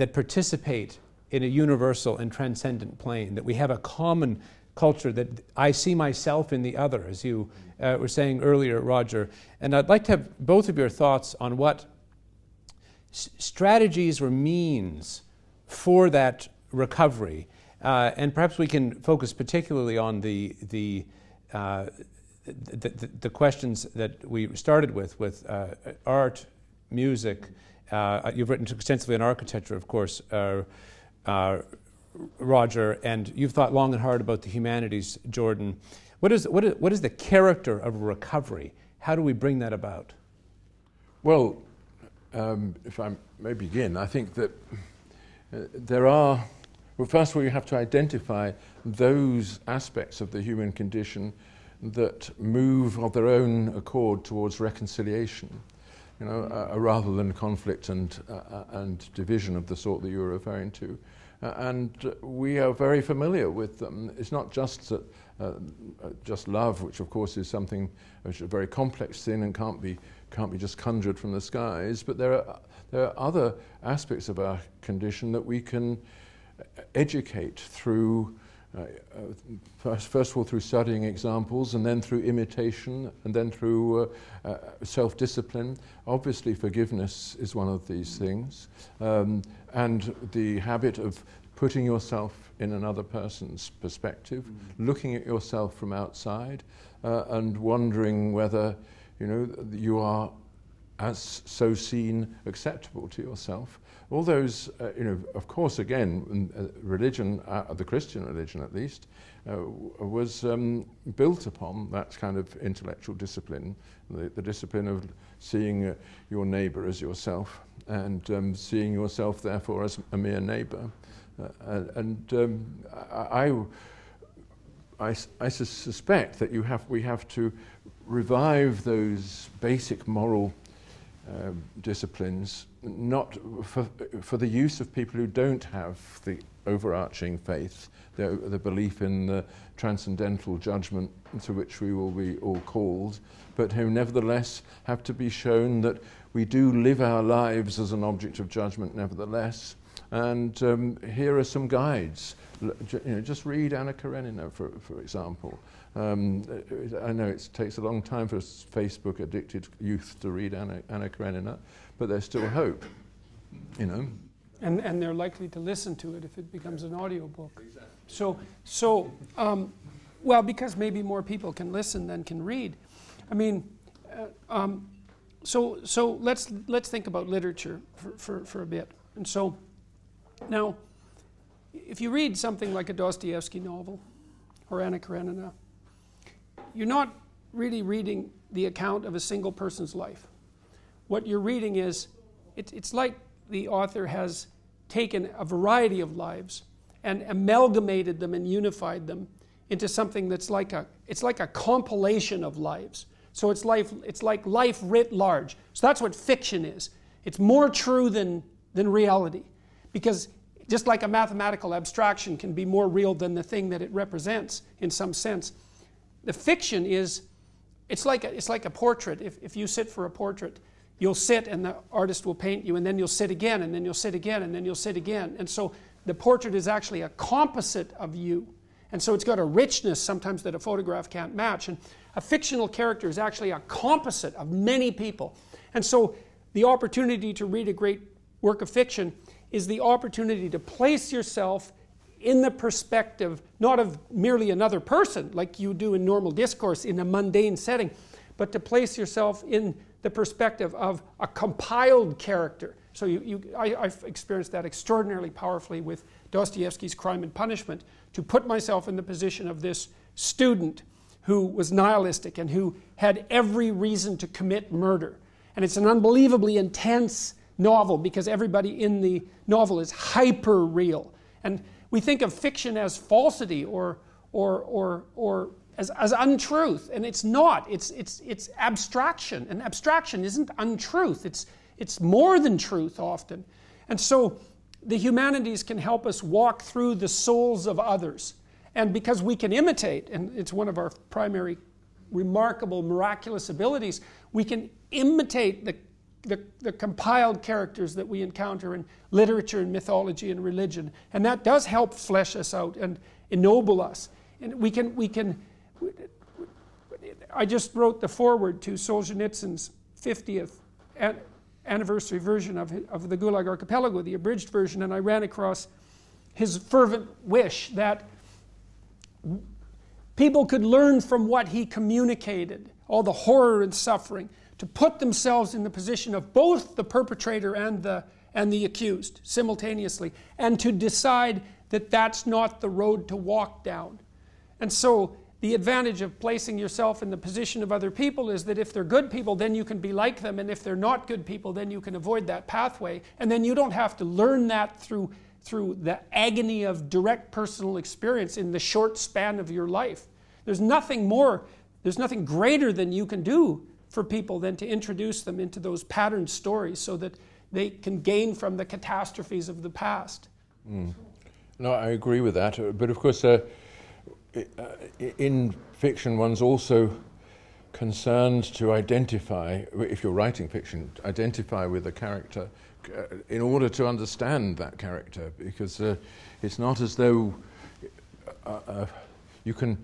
that participate in a universal and transcendent plane, that we have a common culture, that I see myself in the other, as you uh, were saying earlier, Roger. And I'd like to have both of your thoughts on what s- strategies or means for that recovery. Uh, and perhaps we can focus particularly on the, the, uh, the, the, the, questions that we started with, with uh, art, music, uh, you've written extensively on architecture, of course, uh, uh, Roger, and you've thought long and hard about the humanities, Jordan. What is, what is, what is the character of recovery? How do we bring that about? Well, um, if I may begin, I think that uh, there are, well, first of all, you have to identify those aspects of the human condition that move of their own accord towards reconciliation you know, uh, rather than conflict and, uh, uh, and division of the sort that you were referring to. Uh, and we are very familiar with them. It's not just that, uh, just love, which of course is something which is a very complex thing and can't be, can't be just conjured from the skies, but there are, there are other aspects of our condition that we can educate through uh, uh, first, first of all through studying examples and then through imitation and then through uh, uh, self-discipline. Obviously forgiveness is one of these things um, and the habit of putting yourself in another person's perspective, mm. looking at yourself from outside uh, and wondering whether you know you are as so seen acceptable to yourself all those, uh, you know, of course, again, uh, religion, uh, the Christian religion at least, uh, was um, built upon that kind of intellectual discipline, the, the discipline of seeing uh, your neighbor as yourself and um, seeing yourself, therefore, as a mere neighbor. Uh, and um, I, I, I suspect that you have, we have to revive those basic moral disciplines, not for, for the use of people who don't have the overarching faith, the, the belief in the transcendental judgment to which we will be all called, but who nevertheless have to be shown that we do live our lives as an object of judgment nevertheless. And um, here are some guides. L- you know, just read Anna Karenina, for, for example. Um, I know it takes a long time for Facebook addicted youth to read Anna, Anna Karenina, but there's still hope, you know. And, and they're likely to listen to it if it becomes an audiobook. So, so um, well, because maybe more people can listen than can read. I mean, uh, um, so so let's let's think about literature for, for, for a bit. And so now, if you read something like a Dostoevsky novel or Anna Karenina, you're not really reading the account of a single person's life. What you're reading is, it, it's like the author has taken a variety of lives and amalgamated them and unified them into something that's like a, it's like a compilation of lives. So it's, life, it's like life writ large. So that's what fiction is. It's more true than, than reality. Because just like a mathematical abstraction can be more real than the thing that it represents in some sense, the fiction is, it's like a, it's like a portrait. If, if you sit for a portrait, you'll sit and the artist will paint you, and then you'll sit again, and then you'll sit again, and then you'll sit again. And so the portrait is actually a composite of you. And so it's got a richness sometimes that a photograph can't match. And a fictional character is actually a composite of many people. And so the opportunity to read a great work of fiction is the opportunity to place yourself in the perspective not of merely another person like you do in normal discourse in a mundane setting, but to place yourself in the perspective of a compiled character. So you, you, I, I've experienced that extraordinarily powerfully with Dostoevsky's Crime and Punishment, to put myself in the position of this student who was nihilistic and who had every reason to commit murder. And it's an unbelievably intense novel because everybody in the novel is hyper real. And we think of fiction as falsity or, or, or, or as, as untruth, and it's not. It's, it's, it's abstraction. And abstraction isn't untruth, it's, it's more than truth often. And so the humanities can help us walk through the souls of others. And because we can imitate, and it's one of our primary remarkable, miraculous abilities, we can imitate the, the, the, compiled characters that we encounter in literature and mythology and religion. And that does help flesh us out and ennoble us. And we can, we can I just wrote the foreword to Solzhenitsyn's 50th anniversary version of, of the Gulag Archipelago, the abridged version, and I ran across his fervent wish that people could learn from what he communicated, all the horror and suffering, to put themselves in the position of both the perpetrator and the, and the accused simultaneously, and to decide that that's not the road to walk down. And so the advantage of placing yourself in the position of other people is that if they're good people, then you can be like them, and if they're not good people, then you can avoid that pathway. And then you don't have to learn that through, through the agony of direct personal experience in the short span of your life. There's nothing more, there's nothing greater than you can do for people than to introduce them into those patterned stories so that they can gain from the catastrophes of the past. Mm. No, I agree with that. But of course, uh, in fiction, one's also concerned to identify, if you're writing fiction, identify with a character uh, in order to understand that character, because uh, it's not as though uh, uh, you can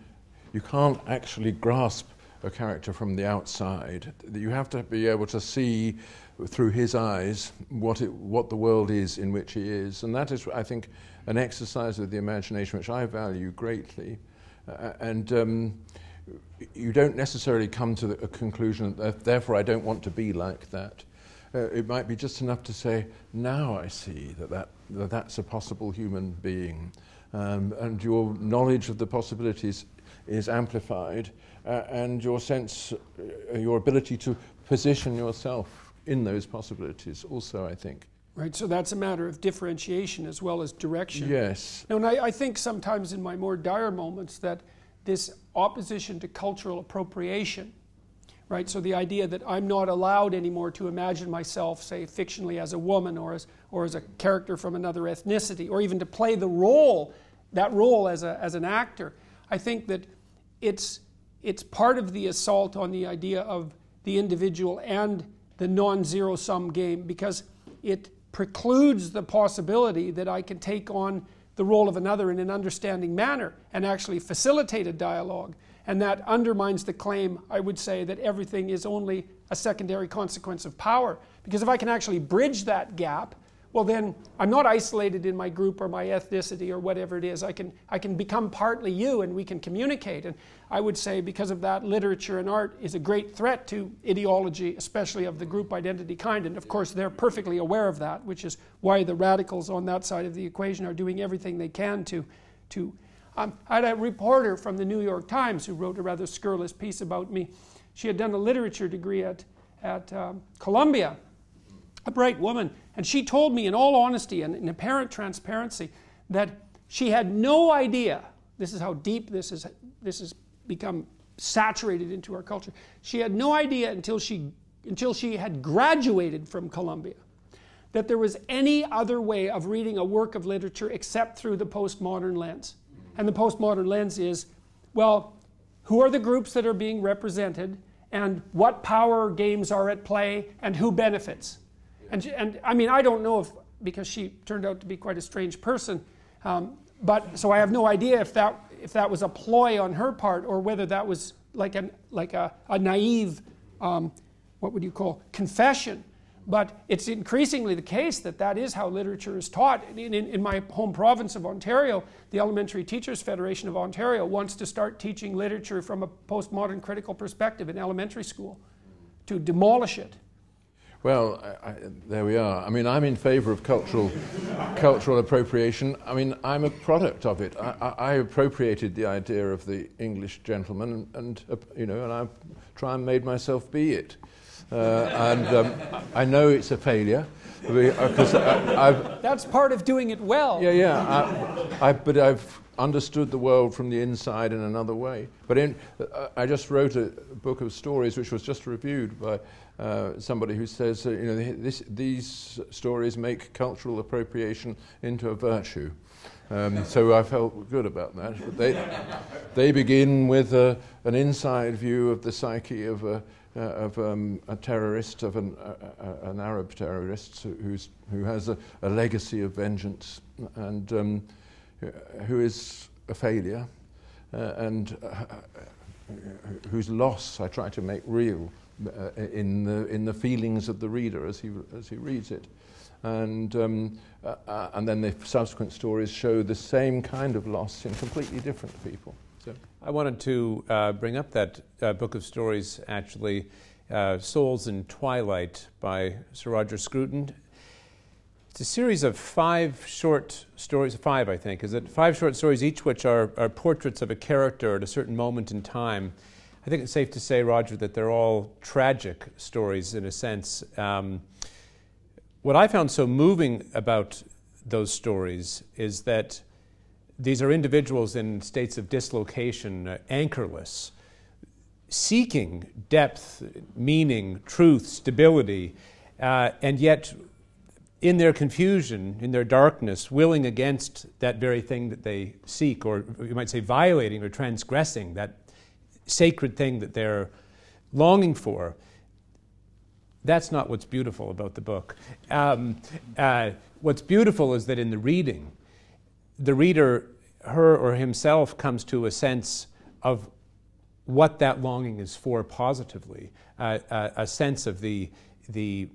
you can't actually grasp a character from the outside. You have to be able to see through his eyes what it, what the world is in which he is, and that is, I think, an exercise of the imagination which I value greatly. Uh, and um, you don't necessarily come to a conclusion that therefore I don't want to be like that. Uh, it might be just enough to say, now I see that, that, that that's a possible human being. Um, and your knowledge of the possibilities is amplified, uh, and your sense, uh, your ability to position yourself in those possibilities also, I think. Right, so that's a matter of differentiation as well as direction. Yes. Now, and I, I think sometimes in my more dire moments that this opposition to cultural appropriation, right? So the idea that I'm not allowed anymore to imagine myself, say, fictionally as a woman or as, or as a character from another ethnicity, or even to play the role, that role as, a, as an actor. I think that it's, it's part of the assault on the idea of the individual and the non zero sum game because it precludes the possibility that I can take on the role of another in an understanding manner and actually facilitate a dialogue. And that undermines the claim, I would say, that everything is only a secondary consequence of power. Because if I can actually bridge that gap, well then I'm not isolated in my group or my ethnicity or whatever it is. I can I can become partly you and we can communicate. And I would say because of that, literature and art is a great threat to ideology, especially of the group identity kind. And of course, they're perfectly aware of that, which is why the radicals on that side of the equation are doing everything they can to to. Um, I had a reporter from the New York Times who wrote a rather scurrilous piece about me. She had done a literature degree at at um, Columbia a bright woman. And she told me, in all honesty and in apparent transparency, that she had no idea. This is how deep this, is, this has become saturated into our culture. She had no idea until she, until she had graduated from Columbia that there was any other way of reading a work of literature except through the postmodern lens. And the postmodern lens is well, who are the groups that are being represented, and what power games are at play, and who benefits? And, she, and I mean, I don't know if, because she turned out to be quite a strange person, um, but so I have no idea if that, if that was a ploy on her part or whether that was like, an, like a, a naive, um, what would you call, confession. But it's increasingly the case that that is how literature is taught. In, in, in, my home province of Ontario, the Elementary Teachers Federation of Ontario wants to start teaching literature from a postmodern critical perspective in elementary school to demolish it. Well, I, I, there we are. I mean, I'm in favour of cultural, cultural appropriation. I mean, I'm a product of it. I, I appropriated the idea of the English gentleman, and, and uh, you know, and I try and made myself be it. Uh, and um, I know it's a failure. Because uh, That's part of doing it well. Yeah, yeah. I, but I've understood the world from the inside in another way. But in, uh, I just wrote a book of stories which was just reviewed by uh, somebody who says, uh, you know, this, these stories make cultural appropriation into a virtue. Um, so I felt good about that. But they, they begin with a, an inside view of the psyche of a, uh, of um, a terrorist, of an, uh, an Arab terrorist who's, who has a, a legacy of vengeance and um, who is a failure uh, and whose loss I try to make real uh, in, the, in the feelings of the reader as he, as he reads it. And, um, uh, uh, and then the subsequent stories show the same kind of loss in completely different people. So. I wanted to uh, bring up that uh, book of stories, actually, uh, Souls in Twilight by Sir Roger Scruton. It's a series of five short stories, five, I think, is it? Five short stories, each which are, are portraits of a character at a certain moment in time I think it's safe to say, Roger, that they're all tragic stories in a sense. Um, what I found so moving about those stories is that these are individuals in states of dislocation, uh, anchorless, seeking depth, meaning, truth, stability, uh, and yet in their confusion, in their darkness, willing against that very thing that they seek, or you might say violating or transgressing that sacred thing that they're longing for. That's not what's beautiful about the book. Um, uh, what's beautiful is that in the reading, the reader, her or himself, comes to a sense of what that longing is for positively, uh, uh, a sense of the, the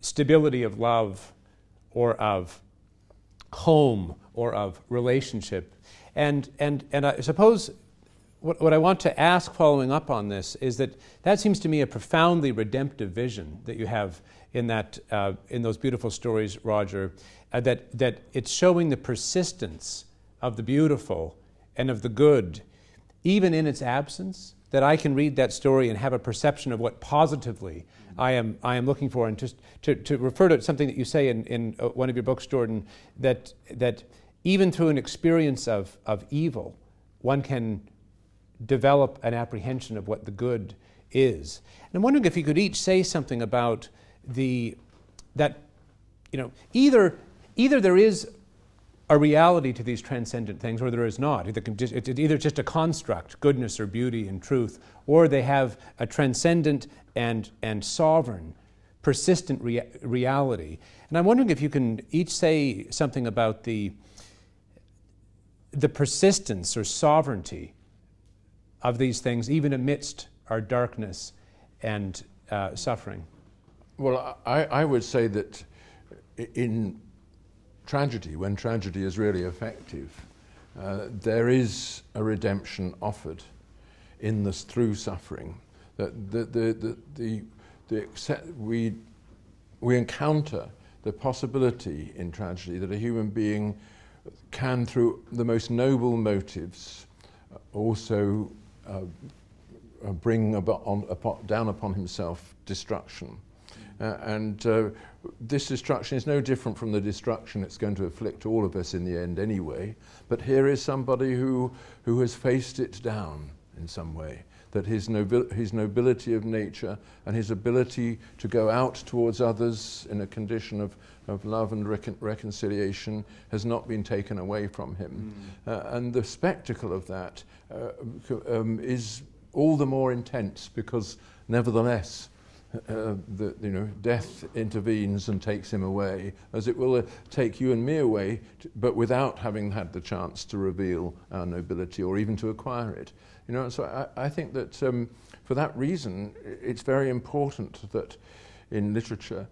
stability of love or of home or of relationship. And, and, and I suppose what, what I want to ask following up on this is that that seems to me a profoundly redemptive vision that you have in, that, uh, in those beautiful stories, Roger, uh, that, that it's showing the persistence of the beautiful and of the good, even in its absence, that I can read that story and have a perception of what positively I am, I am looking for. And just to, to refer to something that you say in, in uh, one of your books, Jordan, that, that even through an experience of, of evil, one can develop an apprehension of what the good is. And I'm wondering if you could each say something about the that you know either either there is a reality to these transcendent things or there is not. It's either just a construct, goodness or beauty and truth, or they have a transcendent and, and sovereign, persistent rea- reality. And I'm wondering if you can each say something about the, the persistence or sovereignty of these things, even amidst our darkness and uh, suffering? Well, I, I, would say that in tragedy, when tragedy is really effective, uh, there is a redemption offered in this through suffering. That the, the, the, the, the we, we encounter the possibility in tragedy that a human being can, through the most noble motives, also bring about on, upon, down upon himself destruction. Uh, and uh, this destruction is no different from the destruction that's going to afflict all of us in the end anyway. But here is somebody who, who has faced it down in some way. That his, his nobility of nature and his ability to go out towards others in a condition of, of love and recon- reconciliation has not been taken away from him. Mm. Uh, and the spectacle of that uh, um, is all the more intense because, nevertheless, uh, the, you know, death intervenes and takes him away, as it will uh, take you and me away, to, but without having had the chance to reveal our nobility or even to acquire it. You know, so I, I think that um, for that reason, it's very important that in literature,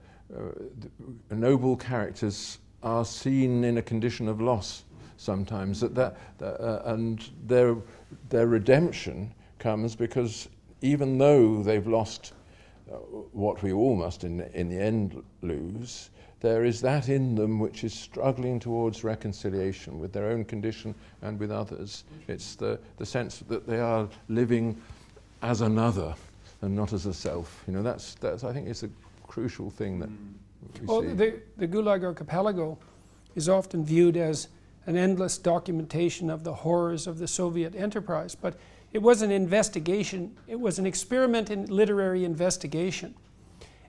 noble characters are seen in a condition of loss sometimes, that, that, uh, and their, their redemption comes because even though they've lost uh, what we all must in, in the end lose, there is that in them which is struggling towards reconciliation with their own condition and with others. It's the, the sense that they are living as another and not as a self. You know, that's, that's I think, it's a crucial thing that we well, see. The, the Gulag Archipelago is often viewed as an endless documentation of the horrors of the Soviet enterprise, but it was an investigation, it was an experiment in literary investigation.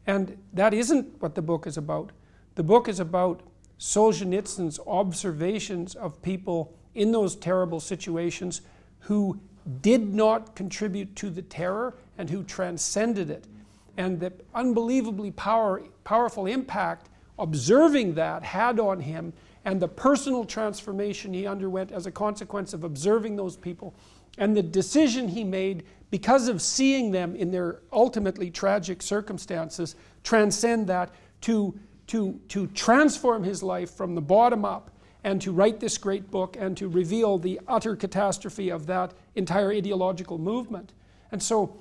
And that isn't what the book is about. The book is about Solzhenitsyn's observations of people in those terrible situations who did not contribute to the terror and who transcended it. And the unbelievably power, powerful impact observing that had on him and the personal transformation he underwent as a consequence of observing those people and the decision he made because of seeing them in their ultimately tragic circumstances transcend that to, to, to transform his life from the bottom up and to write this great book and to reveal the utter catastrophe of that entire ideological movement. And so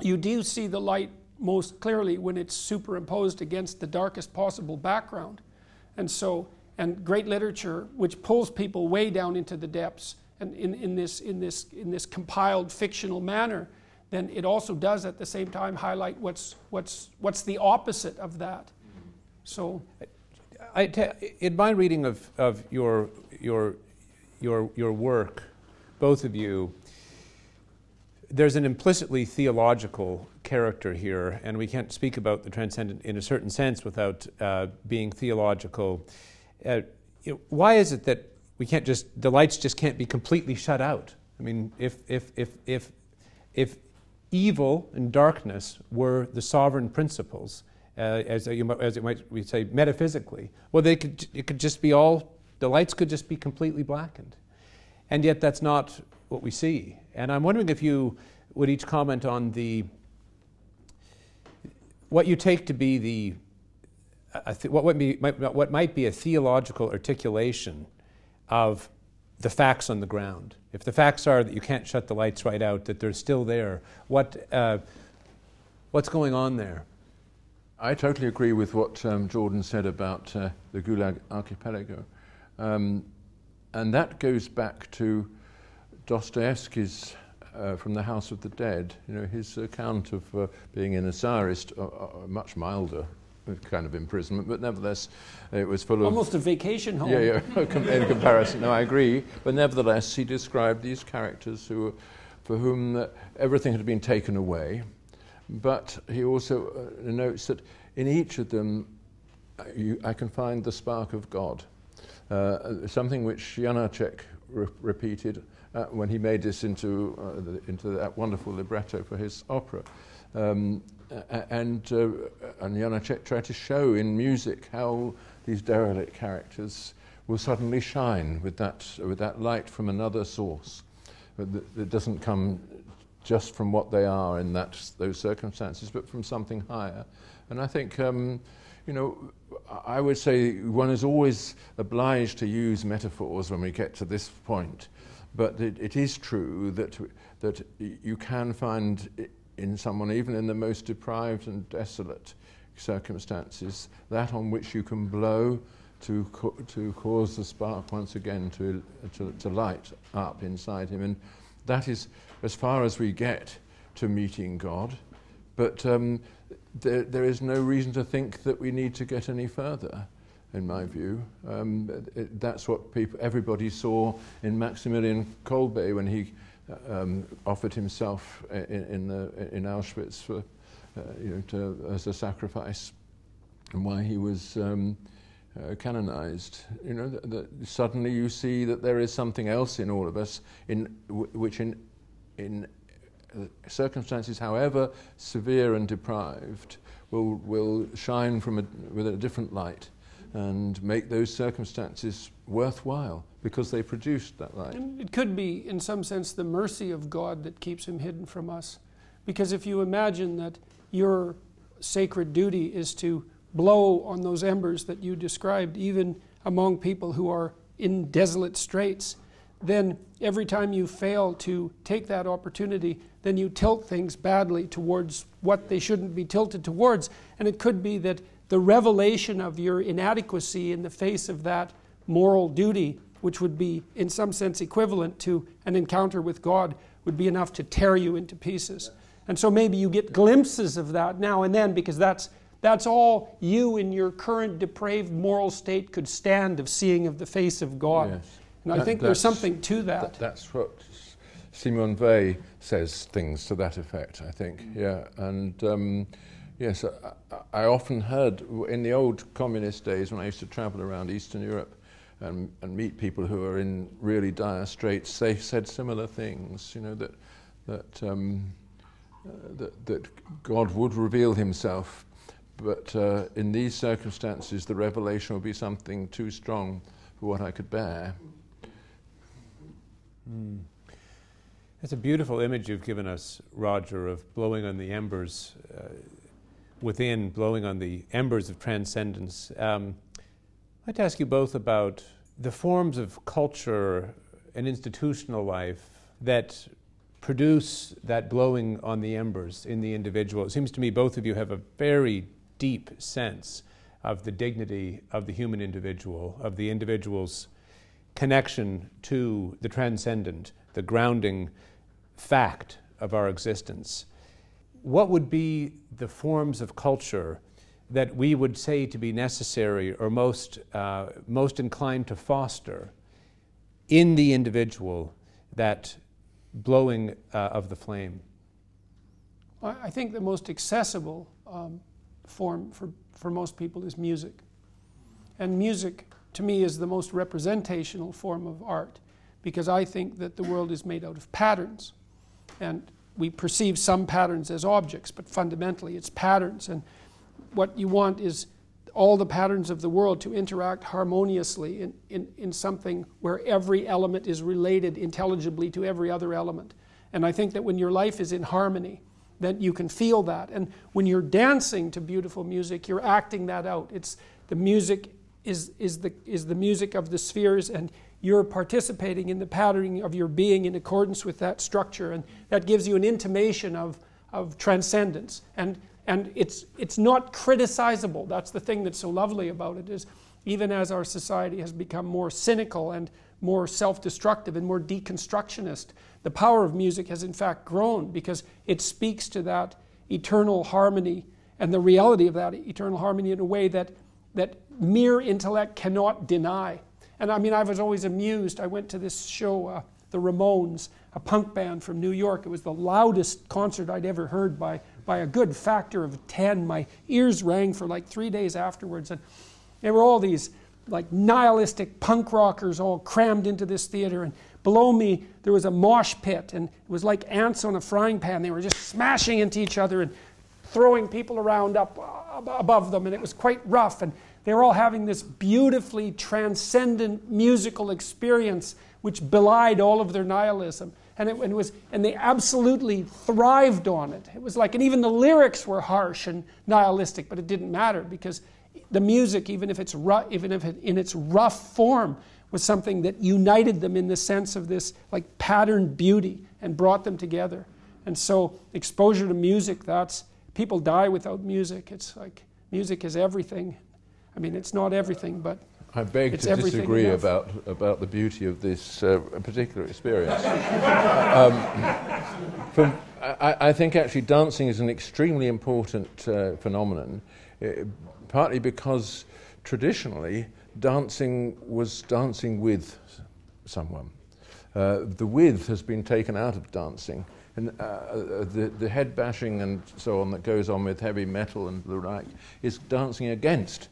you do see the light most clearly when it's superimposed against the darkest possible background. And so, and great literature, which pulls people way down into the depths, and in, in, this, in, this, in this compiled fictional manner, then it also does at the same time highlight what's, what's, what's the opposite of that. So, I in my reading of, of your, your, your, your work, both of you, there's an implicitly theological character here, and we can't speak about the transcendent in a certain sense without uh, being theological. Uh, you know, why is it that we can't just the lights just can't be completely shut out. I mean, if if if if if evil and darkness were the sovereign principles, uh, as you, as it might we say metaphysically, well, they could it could just be all the lights could just be completely blackened, and yet that's not what we see. And I'm wondering if you would each comment on the what you take to be the th- what, might be, might, what might be a theological articulation of the facts on the ground. If the facts are that you can't shut the lights right out, that they're still there, what, uh, what's going on there? I totally agree with what um, Jordan said about uh, the Gulag Archipelago. Um, and that goes back to Dostoevsky's uh, From the House of the Dead, you know, his account of uh, being in a Tsarist, uh, uh, much milder kind of imprisonment, but nevertheless, it was full of. Almost a vacation home. Yeah, yeah, in comparison. No, I agree. But nevertheless, he described these characters who, for whom uh, everything had been taken away. But he also uh, notes that in each of them, uh, you, I can find the spark of God. Uh, something which Janacek re- repeated uh, when he made this into, uh, the, into that wonderful libretto for his opera. Um, and, uh, and Janacek tried to show in music how these derelict characters will suddenly shine with that, with that light from another source that, that doesn't come just from what they are in that, those circumstances, but from something higher. And I think, um, you know, I would say one is always obliged to use metaphors when we get to this point, but it, it is true that, that you can find in someone, even in the most deprived and desolate circumstances, that on which you can blow to, to cause the spark once again to, to, to light up inside him. And that is as far as we get to meeting God. But um, there, there is no reason to think that we need to get any further, in my view. Um, it, that's what people, everybody saw in Maximilian Kolbe when he um, offered himself in, in, the, in Auschwitz for, uh, you know, to, as a sacrifice, and why he was um, uh, canonized. You know, suddenly you see that there is something else in all of us, in which in in uh, circumstances, however severe and deprived, will will shine from a, with a different light and make those circumstances worthwhile because they produced that light. And it could be, in some sense, the mercy of God that keeps him hidden from us. Because if you imagine that your sacred duty is to blow on those embers that you described, even among people who are in desolate straits, then every time you fail to take that opportunity, then you tilt things badly towards what they shouldn't be tilted towards. And it could be that the revelation of your inadequacy in the face of that moral duty, which would be in some sense equivalent to an encounter with God, would be enough to tear you into pieces. And so maybe you get glimpses of that now and then because that's, that's all you in your current depraved moral state could stand of seeing of the face of God. Yes. And I think there's something to that. that's what Simone Weil says things to that effect, I think. Yeah. And um, yes, I, I, often heard in the old communist days when I used to travel around Eastern Europe and, and meet people who are in really dire straits, they said similar things, you know, that, that, um, uh, that, that God would reveal himself, but uh, in these circumstances, the revelation would be something too strong for what I could bear. Mm. It's a beautiful image you've given us, Roger, of blowing on the embers uh, within, blowing on the embers of transcendence. Um, I'd like to ask you both about the forms of culture and institutional life that produce that blowing on the embers in the individual. It seems to me both of you have a very deep sense of the dignity of the human individual, of the individual's connection to the transcendent, the grounding fact of our existence. What would be the forms of culture that we would say to be necessary or most, uh, most inclined to foster in the individual that blowing uh, of the flame? I think the most accessible um, form for, for most people is music. And music to me is the most representational form of art because I think that the world is made out of patterns. And we perceive some patterns as objects, but fundamentally it's patterns. And what you want is all the patterns of the world to interact harmoniously in, in, in something where every element is related intelligibly to every other element. And I think that when your life is in harmony, that you can feel that. And when you're dancing to beautiful music, you're acting that out. It's the music is, is, the, is the music of the spheres, and you're participating in the patterning of your being in accordance with that structure. And that gives you an intimation of, of transcendence. And, and it's, it's not criticizable. That's the thing that's so lovely about it is even as our society has become more cynical and more self-destructive and more deconstructionist, the power of music has in fact grown because it speaks to that eternal harmony and the reality of that eternal harmony in a way that, that mere intellect cannot deny. And I mean, I was always amused. I went to this show, uh, The Ramones, a punk band from New York. It was the loudest concert I'd ever heard by, by a good factor of 10. My ears rang for like three days afterwards. And there were all these like nihilistic punk rockers all crammed into this theater. And below me, there was a mosh pit. And it was like ants on a frying pan. They were just smashing into each other and throwing people around up uh, above them. And it was quite rough. And they were all having this beautifully transcendent musical experience which belied all of their nihilism. And it, it, was, and they absolutely thrived on it. It was like, and even the lyrics were harsh and nihilistic, but it didn't matter because the music, even if it's rough, even if it, in its rough form, was something that united them in the sense of this like patterned beauty and brought them together. And so exposure to music, that's people die without music. It's like music is everything. I mean, it's not everything, but I beg it's to disagree enough. about, about the beauty of this uh, particular experience. um, from, I, I think actually dancing is an extremely important uh, phenomenon, uh, partly because traditionally dancing was dancing with someone. Uh, the with has been taken out of dancing. And uh, the, the head bashing and so on that goes on with heavy metal and the like is dancing against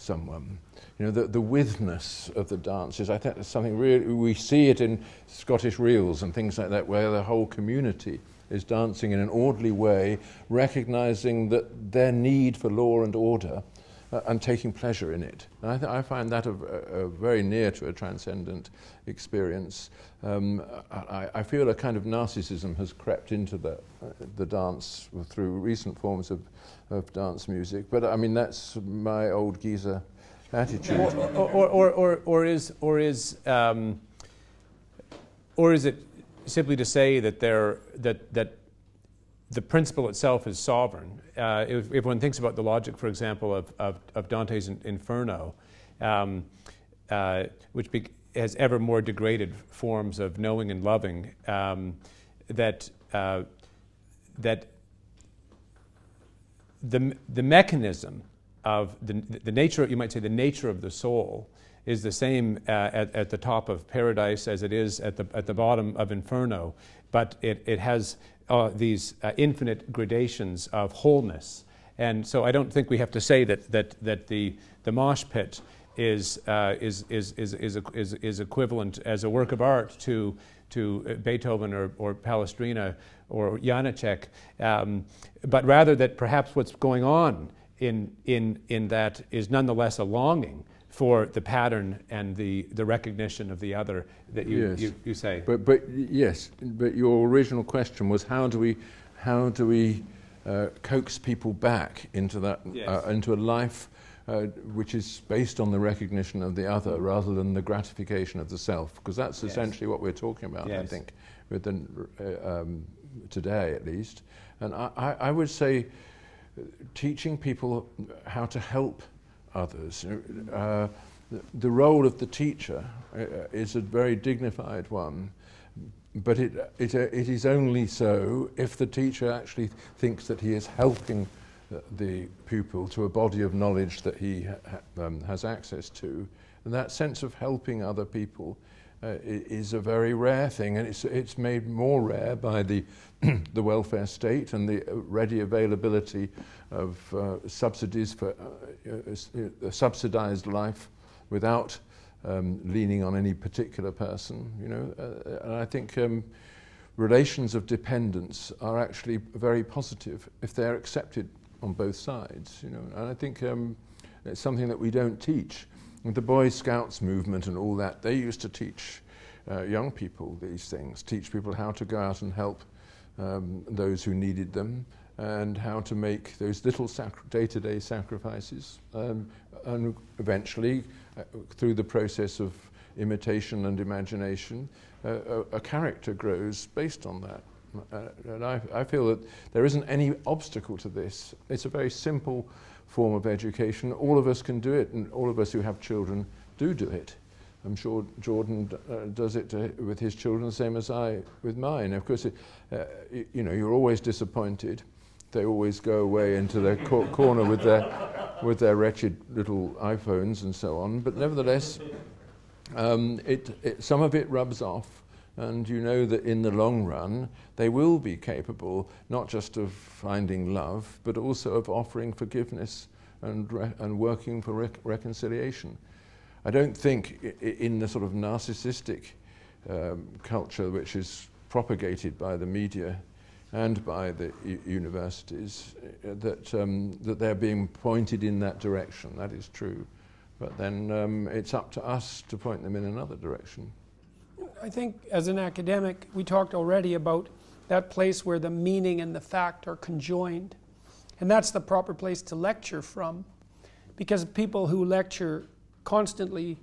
someone. Um, you know, the, the withness of the dance is, I think, it's something really, we see it in Scottish reels and things like that, where the whole community is dancing in an orderly way, recognizing that their need for law and order uh, and taking pleasure in it. I, th- I find that very near to a transcendent experience. Um, I, I feel a kind of narcissism has crept into the, uh, the dance through recent forms of, of dance music, but I mean, that's my old geezer attitude. or, or, or, or, or is, or is, um, or is it simply to say that, there, that, that the principle itself is sovereign? Uh, if, if one thinks about the logic, for example, of, of, of Dante's Inferno, um, uh, which be, has ever more degraded forms of knowing and loving, um, that, uh, that the, the mechanism of the, the nature, you might say, the nature of the soul is the same uh, at, at the top of paradise as it is at the, at the bottom of inferno, but it, it has uh, these uh, infinite gradations of wholeness. And so I don't think we have to say that, that, that the, the mosh pit is, uh, is, is, is, is, is, is equivalent as a work of art to, to Beethoven or, or Palestrina or Janacek, um, but rather that perhaps what's going on in, in, in that is nonetheless a longing for the pattern and the, the recognition of the other that you, Yes. you, you say. But, but yes, but your original question was how do we, how do we uh, coax people back into that, Yes. uh, into a life uh, which is based on the recognition of the other rather than the gratification of the self? Because that's Yes. essentially what we're talking about, I think, with the, uh, um, today at least. And I, I, I would say uh, teaching people how to help others. Uh, the, the role of the teacher uh, is a very dignified one, but it, it, uh, it is only so if the teacher actually thinks that he is helping the, the pupil to a body of knowledge that he ha- um, has access to. And that sense of helping other people uh, is a very rare thing, and it's, it's made more rare by the, the welfare state and the uh, ready availability of uh, subsidies for uh, uh, uh, subsidized life without um, leaning on any particular person. You know, uh, and I think um, relations of dependence are actually very positive if they're accepted on both sides. You know, and I think um, it's something that we don't teach. The Boy Scouts movement and all that, they used to teach uh, young people these things, teach people how to go out and help um, those who needed them, and how to make those little day-to-day sacrifices, um, and eventually, uh, through the process of imitation and imagination, uh, a, a character grows based on that. Uh, and I, I feel that there isn't any obstacle to this. It's a very simple form of education. All of us can do it, and all of us who have children do do it. I'm sure Jordan uh, does it to, with his children the same as I with mine. Of course, it, uh, y- you know, you're always disappointed. They always go away into their cor- corner with their, with their wretched little iPhones and so on. But nevertheless, um, it, it, some of it rubs off, and you know that in the long run, they will be capable not just of finding love, but also of offering forgiveness and, re- and working for rec- reconciliation. I don't think in the sort of narcissistic um, culture which is propagated by the media and by the universities uh, that, um, that they're being pointed in that direction. That is true. But then um, it's up to us to point them in another direction. I think as an academic, we talked already about that place where the meaning and the fact are conjoined. And that's the proper place to lecture from. because people who lecture constantly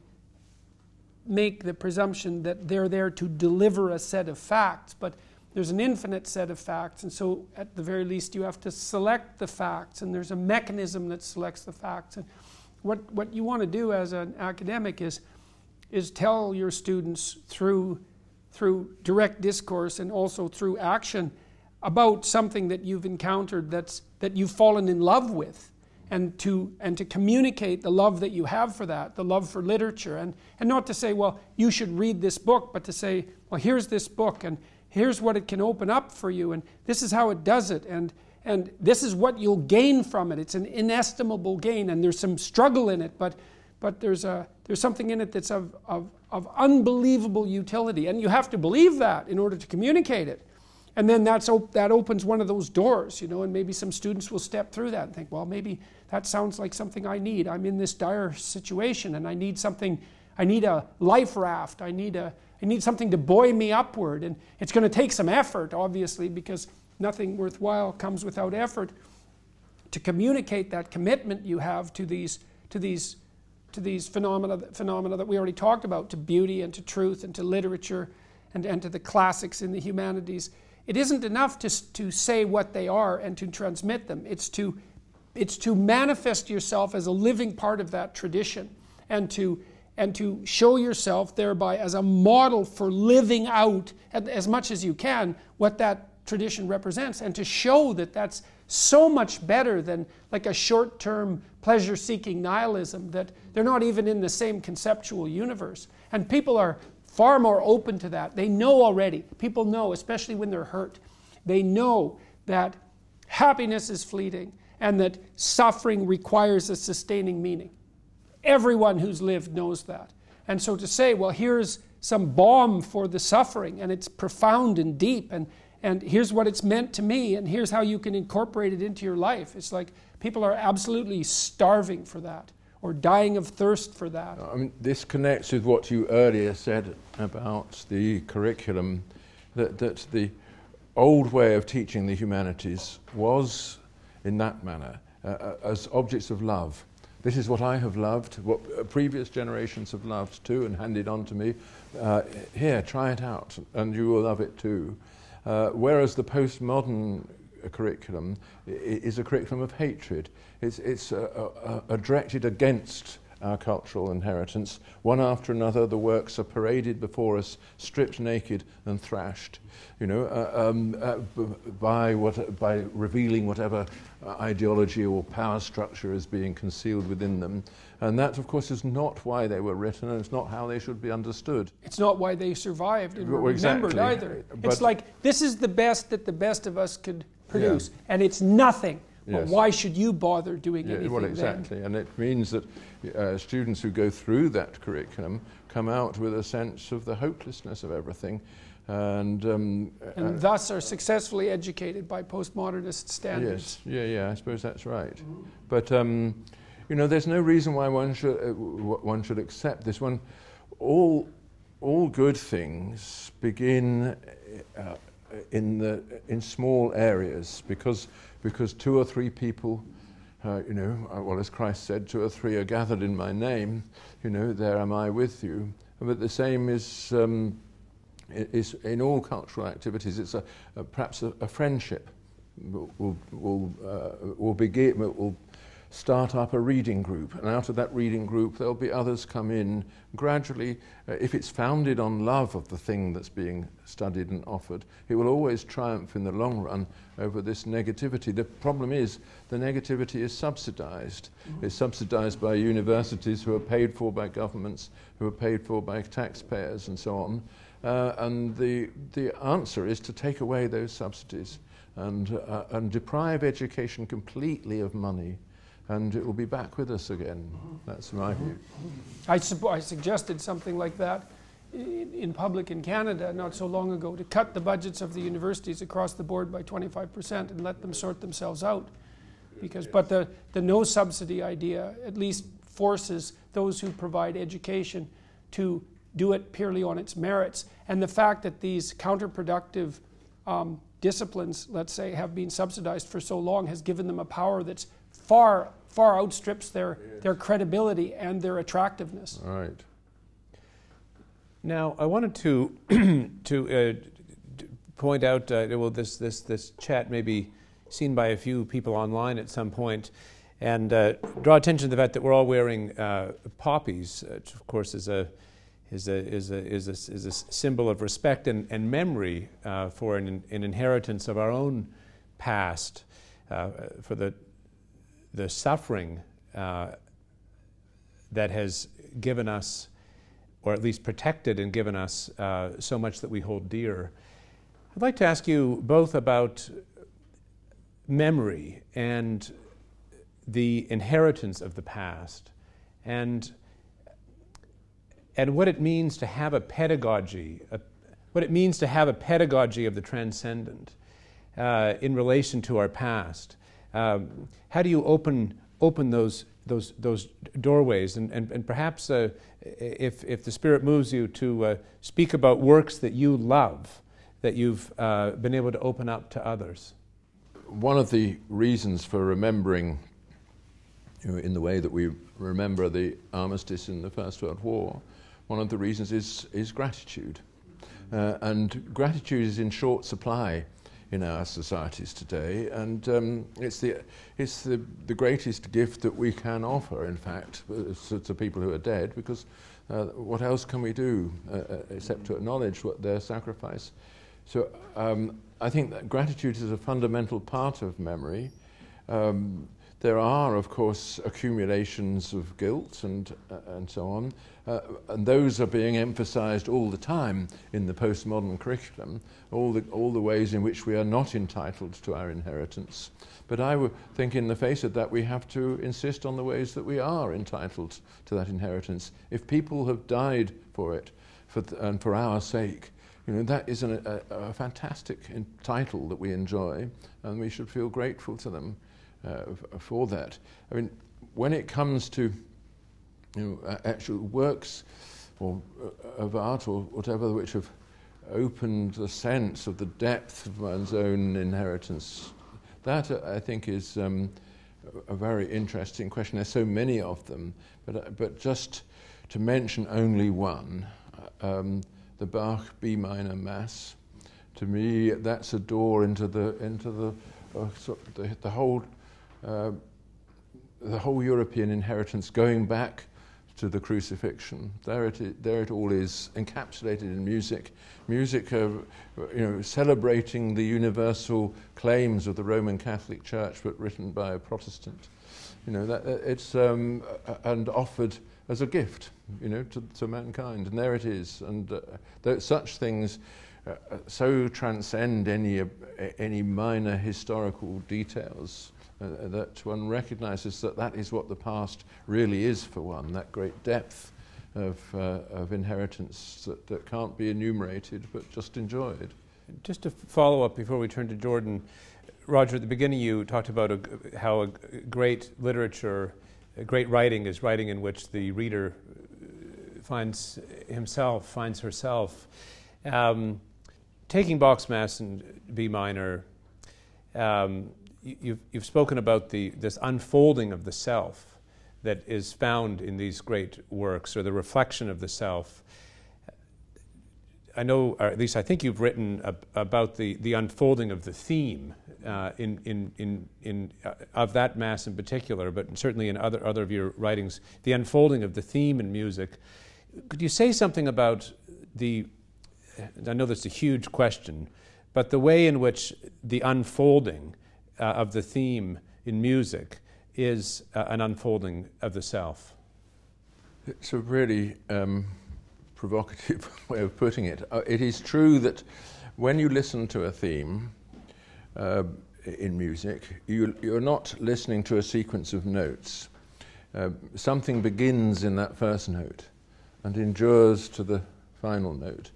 make the presumption that they're there to deliver a set of facts, but there's an infinite set of facts, and so at the very least you have to select the facts, and there's a mechanism that selects the facts. And what, what you want to do as an academic is, is tell your students through, through direct discourse and also through action about something that you've encountered that's, that you've fallen in love with and to, and to communicate the love that you have for that, the love for literature. And, and not to say, well, you should read this book, but to say, well, here's this book, and here's what it can open up for you, and this is how it does it, and, and this is what you'll gain from it. It's an inestimable gain, and there's some struggle in it, but, but there's, a, there's something in it that's of, of, of unbelievable utility. And you have to believe that in order to communicate it. And then that's op- that opens one of those doors, you know, and maybe some students will step through that and think, well, maybe that sounds like something I need. I'm in this dire situation and I need something, I need a life raft. I need, a, I need something to buoy me upward. And it's going to take some effort, obviously, because nothing worthwhile comes without effort to communicate that commitment you have to these, to these, to these phenomena, phenomena that we already talked about, to beauty and to truth and to literature and, and to the classics in the humanities it isn't enough to, to say what they are and to transmit them. It's to, it's to manifest yourself as a living part of that tradition and to, and to show yourself thereby as a model for living out as much as you can what that tradition represents and to show that that's so much better than like a short term pleasure seeking nihilism that they're not even in the same conceptual universe. And people are far more open to that. They know already. People know, especially when they're hurt, they know that happiness is fleeting and that suffering requires a sustaining meaning. Everyone who's lived knows that. And so to say, well, here's some balm for the suffering, and it's profound and deep, and, and here's what it's meant to me, and here's how you can incorporate it into your life. It's like people are absolutely starving for that or dying of thirst for that. I mean, this connects with what you earlier said about the curriculum, that, that the old way of teaching the humanities was in that manner, uh, uh as objects of love. This is what I have loved, what previous generations have loved too and handed on to me. Uh, here, try it out, and you will love it too. Uh, whereas the postmodern curriculum is a curriculum of hatred. It's, it's a, a, a directed against our cultural inheritance. One after another, the works are paraded before us, stripped naked and thrashed, you know, uh, um, uh, by, what, by revealing whatever ideology or power structure is being concealed within them. And that, of course, is not why they were written, and it's not how they should be understood. It's not why they survived and were well, exactly. remembered either. But it's like, this is the best that the best of us could produce, yeah. and it's nothing. Yes. Why should you bother doing yeah, anything? Well, exactly, then? and it means that uh, students who go through that curriculum come out with a sense of the hopelessness of everything, and um, and uh, thus are successfully educated by postmodernist standards. Yes, yeah, yeah, I suppose that's right. Mm-hmm. But um, you know, there's no reason why one should uh, one should accept this. One, all all good things begin. In the in small areas because because two or three people, uh, you know, uh, well, as Christ said, two or three are gathered in my name, you know, there am I with you. But the same is, um, is in all cultural activities. It's a, a perhaps a, a, friendship will, will, uh, will, begin, will start up a reading group, and out of that reading group, there'll be others come in gradually. Uh, if it's founded on love of the thing that's being studied and offered, it will always triumph in the long run over this negativity. The problem is the negativity is subsidized. Mm-hmm. It's subsidized by universities who are paid for by governments, who are paid for by taxpayers, and so on. Uh, and the, the answer is to take away those subsidies and, uh, and deprive education completely of money and it will be back with us again. That's my view. I, su- I suggested something like that in, in, public in Canada not so long ago to cut the budgets of the universities across the board by 25% and let them sort themselves out. Because, but the, the no subsidy idea at least forces those who provide education to do it purely on its merits. And the fact that these counterproductive um, disciplines, let's say, have been subsidized for so long has given them a power that's far far outstrips their their credibility and their attractiveness. All right. Now, I wanted to to uh, d- point out. Uh, well, this this this chat may be seen by a few people online at some point, and uh, draw attention to the fact that we're all wearing uh, poppies, which of course is a is a is a is a, is a symbol of respect and, and memory uh, for an, an inheritance of our own past, uh, for the the suffering uh, that has given us or at least protected and given us uh, so much that we hold dear. I'd like to ask you both about memory and the inheritance of the past and, and what it means to have a pedagogy, a, what it means to have a pedagogy of the transcendent uh, in relation to our past. Um, how do you open, open those those those doorways and and, and perhaps uh, if if the spirit moves you to uh, speak about works that you love that you've uh, been able to open up to others one of the reasons for remembering you know, in the way that we remember the armistice in the First World War, one of the reasons is, is gratitude. Uh, and gratitude is in short supply in our societies today, and um, it's, the, it's the, the greatest gift that we can offer, in fact, to, to people who are dead, because uh, what else can we do uh, uh, except to acknowledge what their sacrifice? So um, I think that gratitude is a fundamental part of memory. Um, there are, of course, accumulations of guilt and, uh, and so on, uh, and those are being emphasized all the time in the postmodern curriculum, all the, all the ways in which we are not entitled to our inheritance. But I think, in the face of that, we have to insist on the ways that we are entitled to that inheritance. If people have died for it for th- and for our sake, you know, that is an, a, a fantastic title that we enjoy, and we should feel grateful to them uh, for that. I mean, when it comes to you know, actual works or, uh, of art or whatever which have opened the sense of the depth of one's own inheritance, that uh, I think is um, a very interesting question. There's so many of them, but, uh, but just to mention only one, uh, um, the Bach B minor Mass. To me, that's a door into the into the uh, so the, the whole uh, the whole European inheritance going back to the crucifixion. There it, there it all is, encapsulated in music. Music, uh, you know, celebrating the universal claims of the Roman Catholic Church, but written by a Protestant. You know, that, uh, it's um, and offered as a gift, you know, to, to mankind. And there it is. And uh, such things uh, so transcend any uh, any minor historical details uh, that one recognizes that that is what the past really is for one, that great depth of, uh, of inheritance that, that can't be enumerated but just enjoyed. Just to follow up before we turn to Jordan, Roger, at the beginning you talked about a, how a great literature, a great writing is writing in which the reader finds himself, finds herself. Um, taking Bach's Mass in B minor, um, you've, you've spoken about the, this unfolding of the self that is found in these great works, or the reflection of the self. I know, or at least I think you've written ab- about the, the unfolding of the theme uh, in, in, in, in, uh, of that Mass in particular, but certainly in other, other of your writings, the unfolding of the theme in music. Could you say something about the, I know that's a huge question, but the way in which the unfolding uh, of the theme in music is uh, an unfolding of the self. It's a really um, provocative way of putting it. Uh, it is true that when you listen to a theme uh, in music, you, you're not listening to a sequence of notes. Uh, something begins in that first note and endures to the final note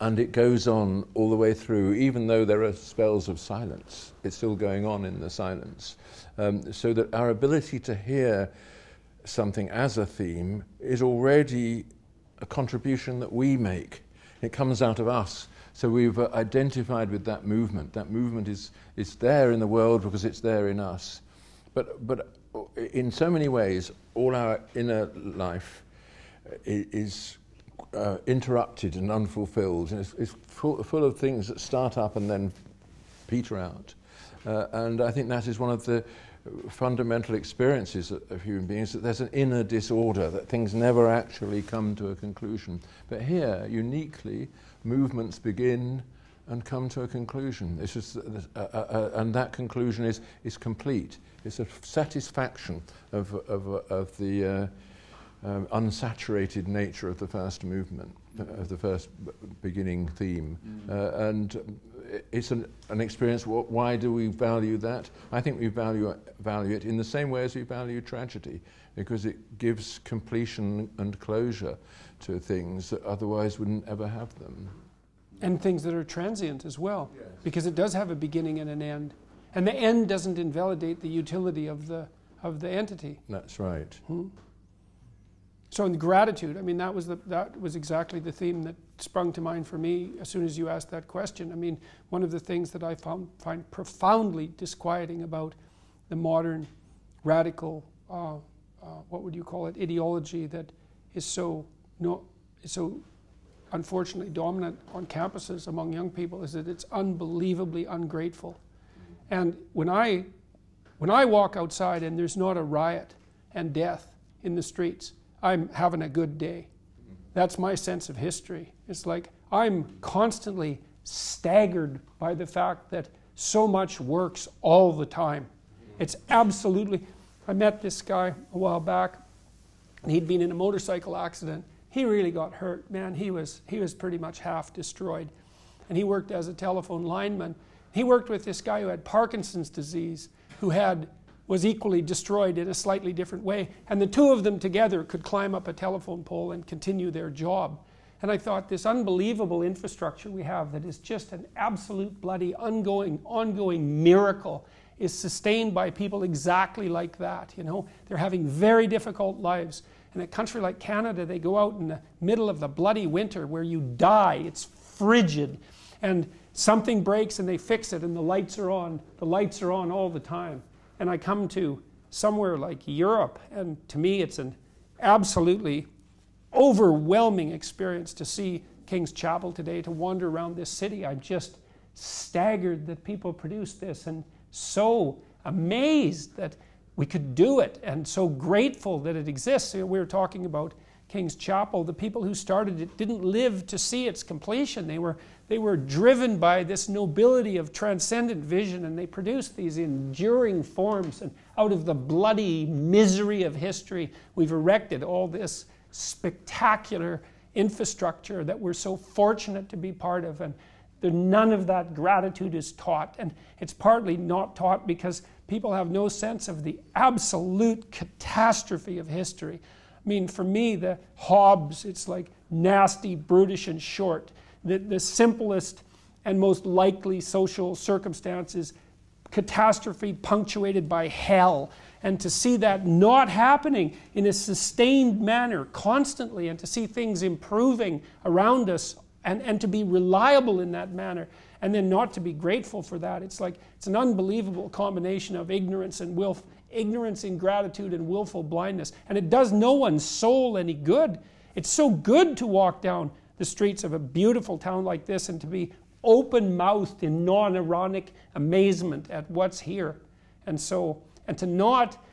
and it goes on all the way through, even though there are spells of silence. It's still going on in the silence. Um, so that our ability to hear something as a theme is already a contribution that we make. It comes out of us. So we've uh, identified with that movement. That movement is, is there in the world because it's there in us. but, but in so many ways, all our inner life is uh, interrupted and unfulfilled. And it's, it's full, full, of things that start up and then peter out. Uh, and I think that is one of the fundamental experiences of human beings that there's an inner disorder, that things never actually come to a conclusion. But here, uniquely, movements begin and come to a conclusion. This is, uh, uh, uh, and that conclusion is, is complete. It's a satisfaction of, of, of the uh, um, unsaturated nature of the first movement, of the first b- beginning theme. Mm. Uh, and it's an, an experience. Why do we value that? I think we value, value it in the same way as we value tragedy, because it gives completion and closure to things that otherwise wouldn't ever have them. And things that are transient as well, yes. because it does have a beginning and an end. And the end doesn't invalidate the utility of the, of the entity. That's right. Hmm? So in gratitude, I mean, that was, the, that was exactly the theme that sprung to mind for me as soon as you asked that question. I mean, one of the things that I found, find profoundly disquieting about the modern radical, uh, uh, what would you call it, ideology that is so, no, so unfortunately dominant on campuses among young people is that it's unbelievably ungrateful. And when I, when I walk outside and there's not a riot and death in the streets, I'm having a good day. That's my sense of history. It's like I'm constantly staggered by the fact that so much works all the time. It's absolutely. I met this guy a while back, and he'd been in a motorcycle accident. He really got hurt, man. He was, he was pretty much half destroyed. And he worked as a telephone lineman. He worked with this guy who had Parkinson's disease, who had was equally destroyed in a slightly different way. And the two of them together could climb up a telephone pole and continue their job. And I thought this unbelievable infrastructure we have that is just an absolute bloody ongoing, ongoing miracle is sustained by people exactly like that. You know, they're having very difficult lives. In a country like Canada, they go out in the middle of the bloody winter where you die. It's frigid. And something breaks and they fix it and the lights are on. The lights are on all the time and I come to somewhere like Europe, and to me it's an absolutely overwhelming experience to see King's Chapel today, to wander around this city. I'm just staggered that people produce this and so amazed that we could do it and so grateful that it exists. We were talking about King's Chapel. The people who started it didn't live to see its completion. They were they were driven by this nobility of transcendent vision and they produced these enduring forms. And out of the bloody misery of history, we've erected all this spectacular infrastructure that we're so fortunate to be part of. And none of that gratitude is taught. And it's partly not taught because people have no sense of the absolute catastrophe of history. I mean, for me, the Hobbes, it's like nasty, brutish, and short the, the simplest and most likely social circumstances, catastrophe punctuated by hell. And to see that not happening in a sustained manner constantly, and to see things improving around us, and, and to be reliable in that manner, and then not to be grateful for that. It's like it's an unbelievable combination of ignorance and wilf, ignorance, ingratitude, and willful blindness. And it does no one's soul any good. It's so good to walk down the streets of a beautiful town like this and to be open mouthed in non ironic amazement at what's here. And so, and to not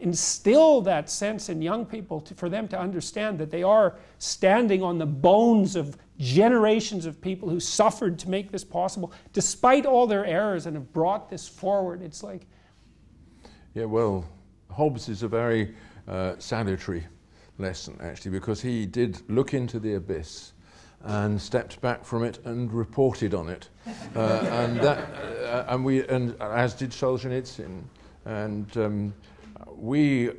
instill that sense in young people to, for them to understand that they are standing on the bones of generations of people who suffered to make this possible, despite all their errors, and have brought this forward. It's like. Yeah, well, Hobbes is a very uh, salutary lesson, actually, because he did look into the abyss and stepped back from it and reported on it. Uh, and, that, uh, and, we, and as did Solzhenitsyn. And um, we, uh,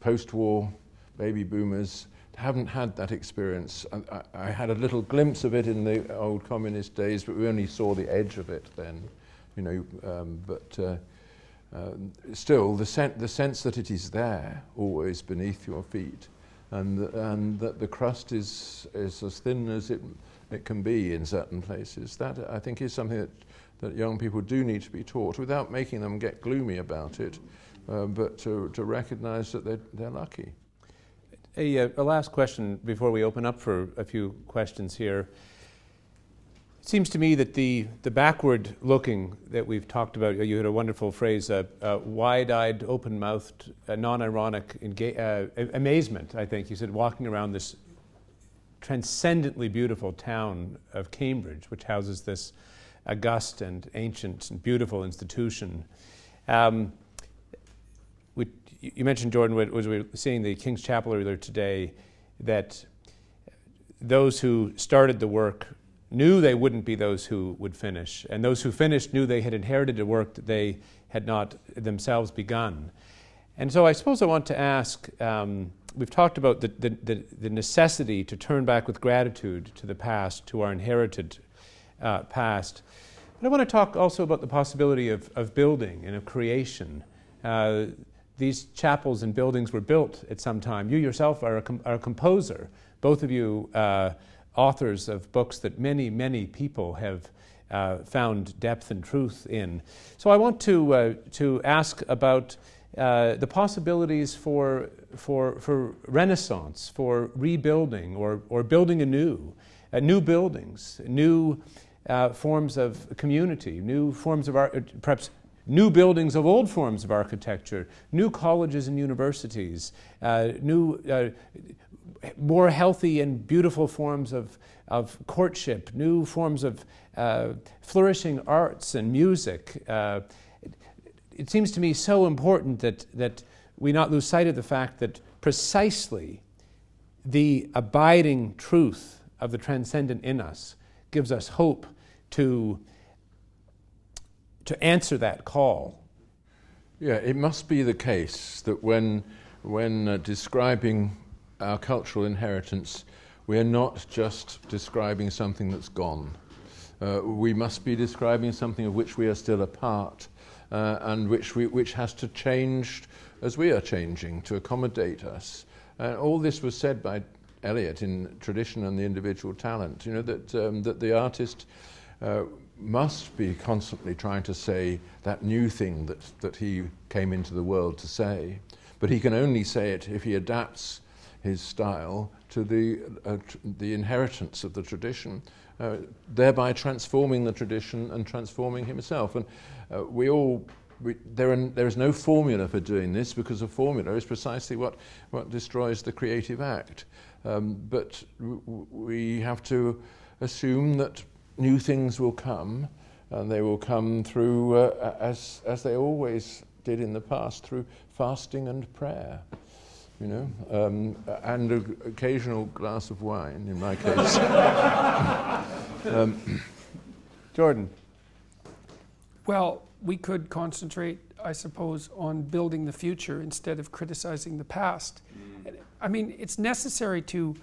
post war baby boomers, haven't had that experience. I, I, had a little glimpse of it in the old communist days, but we only saw the edge of it then. You know, um, but uh, uh, still, the, sen- the sense that it is there, always beneath your feet, and, and that the crust is, is as thin as it, it can be in certain places. That, I think, is something that, that young people do need to be taught without making them get gloomy about it, uh, but to, to recognize that they're, they're lucky. A, uh, a, last question before we open up for a few questions here. It seems to me that the, the backward looking that we've talked about, you had a wonderful phrase, uh, uh, wide eyed, open mouthed, uh, non ironic uh, amazement, I think. You said walking around this transcendently beautiful town of Cambridge, which houses this august and ancient and beautiful institution. Um, we, you mentioned, Jordan, as we were seeing the King's Chapel earlier today, that those who started the work knew they wouldn't be those who would finish, and those who finished knew they had inherited a work that they had not themselves begun. And so I suppose I want to ask um, we've talked about the, the, the, necessity to turn back with gratitude to the past, to our inherited uh, past. But I want to talk also about the possibility of, of building and of creation. Uh, these chapels and buildings were built at some time. You yourself are a, com- are a composer, both of you uh, authors of books that many, many people have uh, found depth and truth in. So I want to, uh, to ask about uh, the possibilities for, for, for renaissance, for rebuilding or, or building anew, uh, new buildings, new uh, forms of community, new forms of art, perhaps new buildings of old forms of architecture, new colleges and universities, uh, new, uh, more healthy and beautiful forms of, of courtship, new forms of uh, flourishing arts and music. Uh, it, it, seems to me so important that, that we not lose sight of the fact that precisely the abiding truth of the transcendent in us gives us hope to, to answer that call. Yeah, it must be the case that when, when uh, describing our cultural inheritance, we are not just describing something that's gone. Uh, we must be describing something of which we are still a part uh, and which, we, which has to change as we are changing to accommodate us. And all this was said by Eliot in Tradition and the Individual Talent, you know, that, um, that the artist uh, must be constantly trying to say that new thing that, that he came into the world to say. But he can only say it if he adapts his style to the, uh, tr- the inheritance of the tradition, uh, thereby transforming the tradition and transforming himself. And uh, we all we, there, are, there is no formula for doing this because a formula is precisely what, what destroys the creative act. Um, but w- we have to assume that new things will come, and they will come through, uh, as, as they always did in the past, through fasting and prayer. You know, um, and an occasional glass of wine, in my case. um, Jordan. Well, we could concentrate, I suppose, on building the future instead of criticizing the past. Mm. I mean, it's necessary to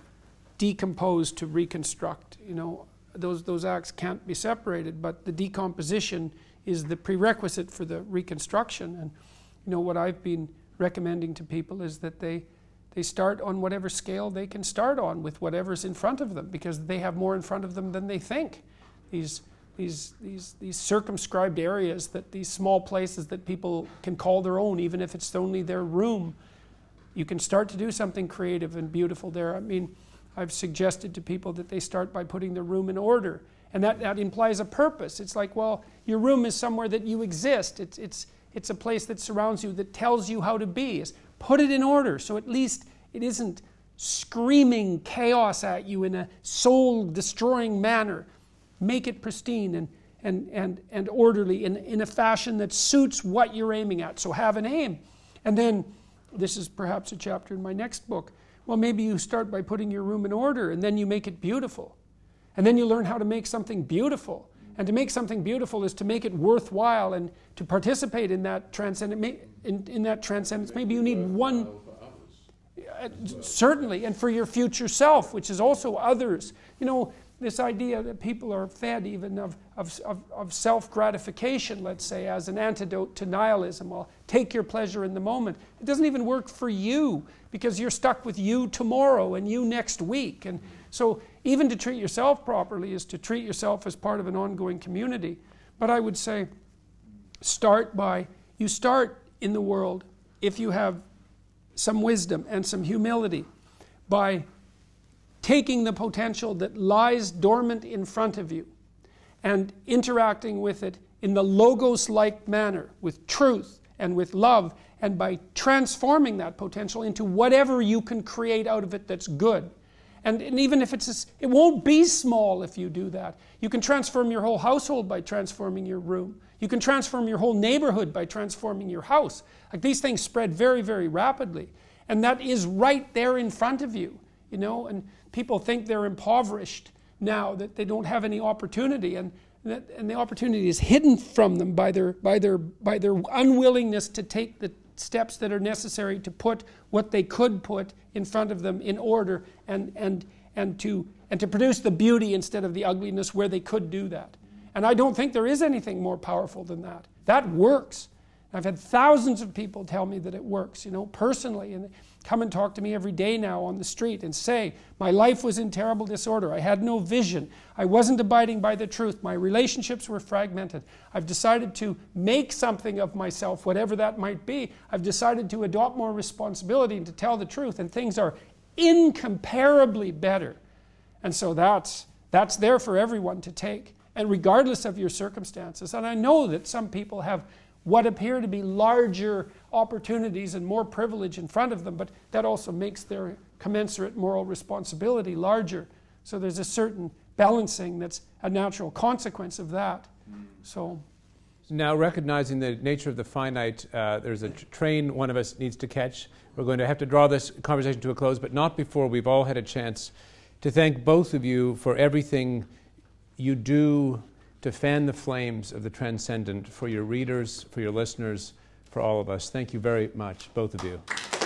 decompose to reconstruct. You know, those those acts can't be separated, but the decomposition is the prerequisite for the reconstruction. And you know, what I've been recommending to people is that they they start on whatever scale they can start on with whatever's in front of them because they have more in front of them than they think. These these, these, these circumscribed areas, that these small places that people can call their own, even if it's only their room. You can start to do something creative and beautiful there. I mean, I've suggested to people that they start by putting their room in order. And that, that implies a purpose. It's like, well, your room is somewhere that you exist. It's, it's, it's a place that surrounds you, that tells you how to be. Is put it in order so at least it isn't screaming chaos at you in a soul destroying manner make it pristine and, and, and, and orderly in, in a fashion that suits what you're aiming at. So have an aim. And then, this is perhaps a chapter in my next book. Well, maybe you start by putting your room in order and then you make it beautiful. And then you learn how to make something beautiful. And to make something beautiful is to make it worthwhile and to participate in that transcendence. In, in that transcendence, maybe you need one. Certainly, and for your future self, which is also others. You know, this idea that people are fed even of, of, of, of self gratification, let's say, as an antidote to nihilism. Well, take your pleasure in the moment. It doesn't even work for you because you're stuck with you tomorrow and you next week. And so, even to treat yourself properly is to treat yourself as part of an ongoing community. But I would say start by, you start in the world if you have some wisdom and some humility by taking the potential that lies dormant in front of you and interacting with it in the logos like manner with truth and with love and by transforming that potential into whatever you can create out of it that's good. And, and even if it's, a, it won't be small if you do that. You can transform your whole household by transforming your room. You can transform your whole neighborhood by transforming your house. Like these things spread very, very rapidly. And that is right there in front of you, you know, and people think they're impoverished now, that they don't have any opportunity. And, and the opportunity is hidden from them by their, by, their, by their unwillingness to take the steps that are necessary to put what they could put in front of them in order and, and, and, to, and to produce the beauty instead of the ugliness where they could do that. And I don't think there is anything more powerful than that. That works. I've had thousands of people tell me that it works, you know, personally, and come and talk to me every day now on the street and say, My life was in terrible disorder. I had no vision. I wasn't abiding by the truth. My relationships were fragmented. I've decided to make something of myself, whatever that might be. I've decided to adopt more responsibility and to tell the truth, and things are incomparably better. And so that's, that's there for everyone to take, and regardless of your circumstances. And I know that some people have what appear to be larger opportunities and more privilege in front of them, but that also makes their commensurate moral responsibility larger. So there's a certain balancing that's a natural consequence of that. So. Now, recognizing the nature of the finite, uh, there's a train one of us needs to catch. We're going to have to draw this conversation to a close, but not before we've all had a chance to thank both of you for everything you do to fan the flames of the transcendent for your readers, for your listeners, for all of us. Thank you very much, both of you.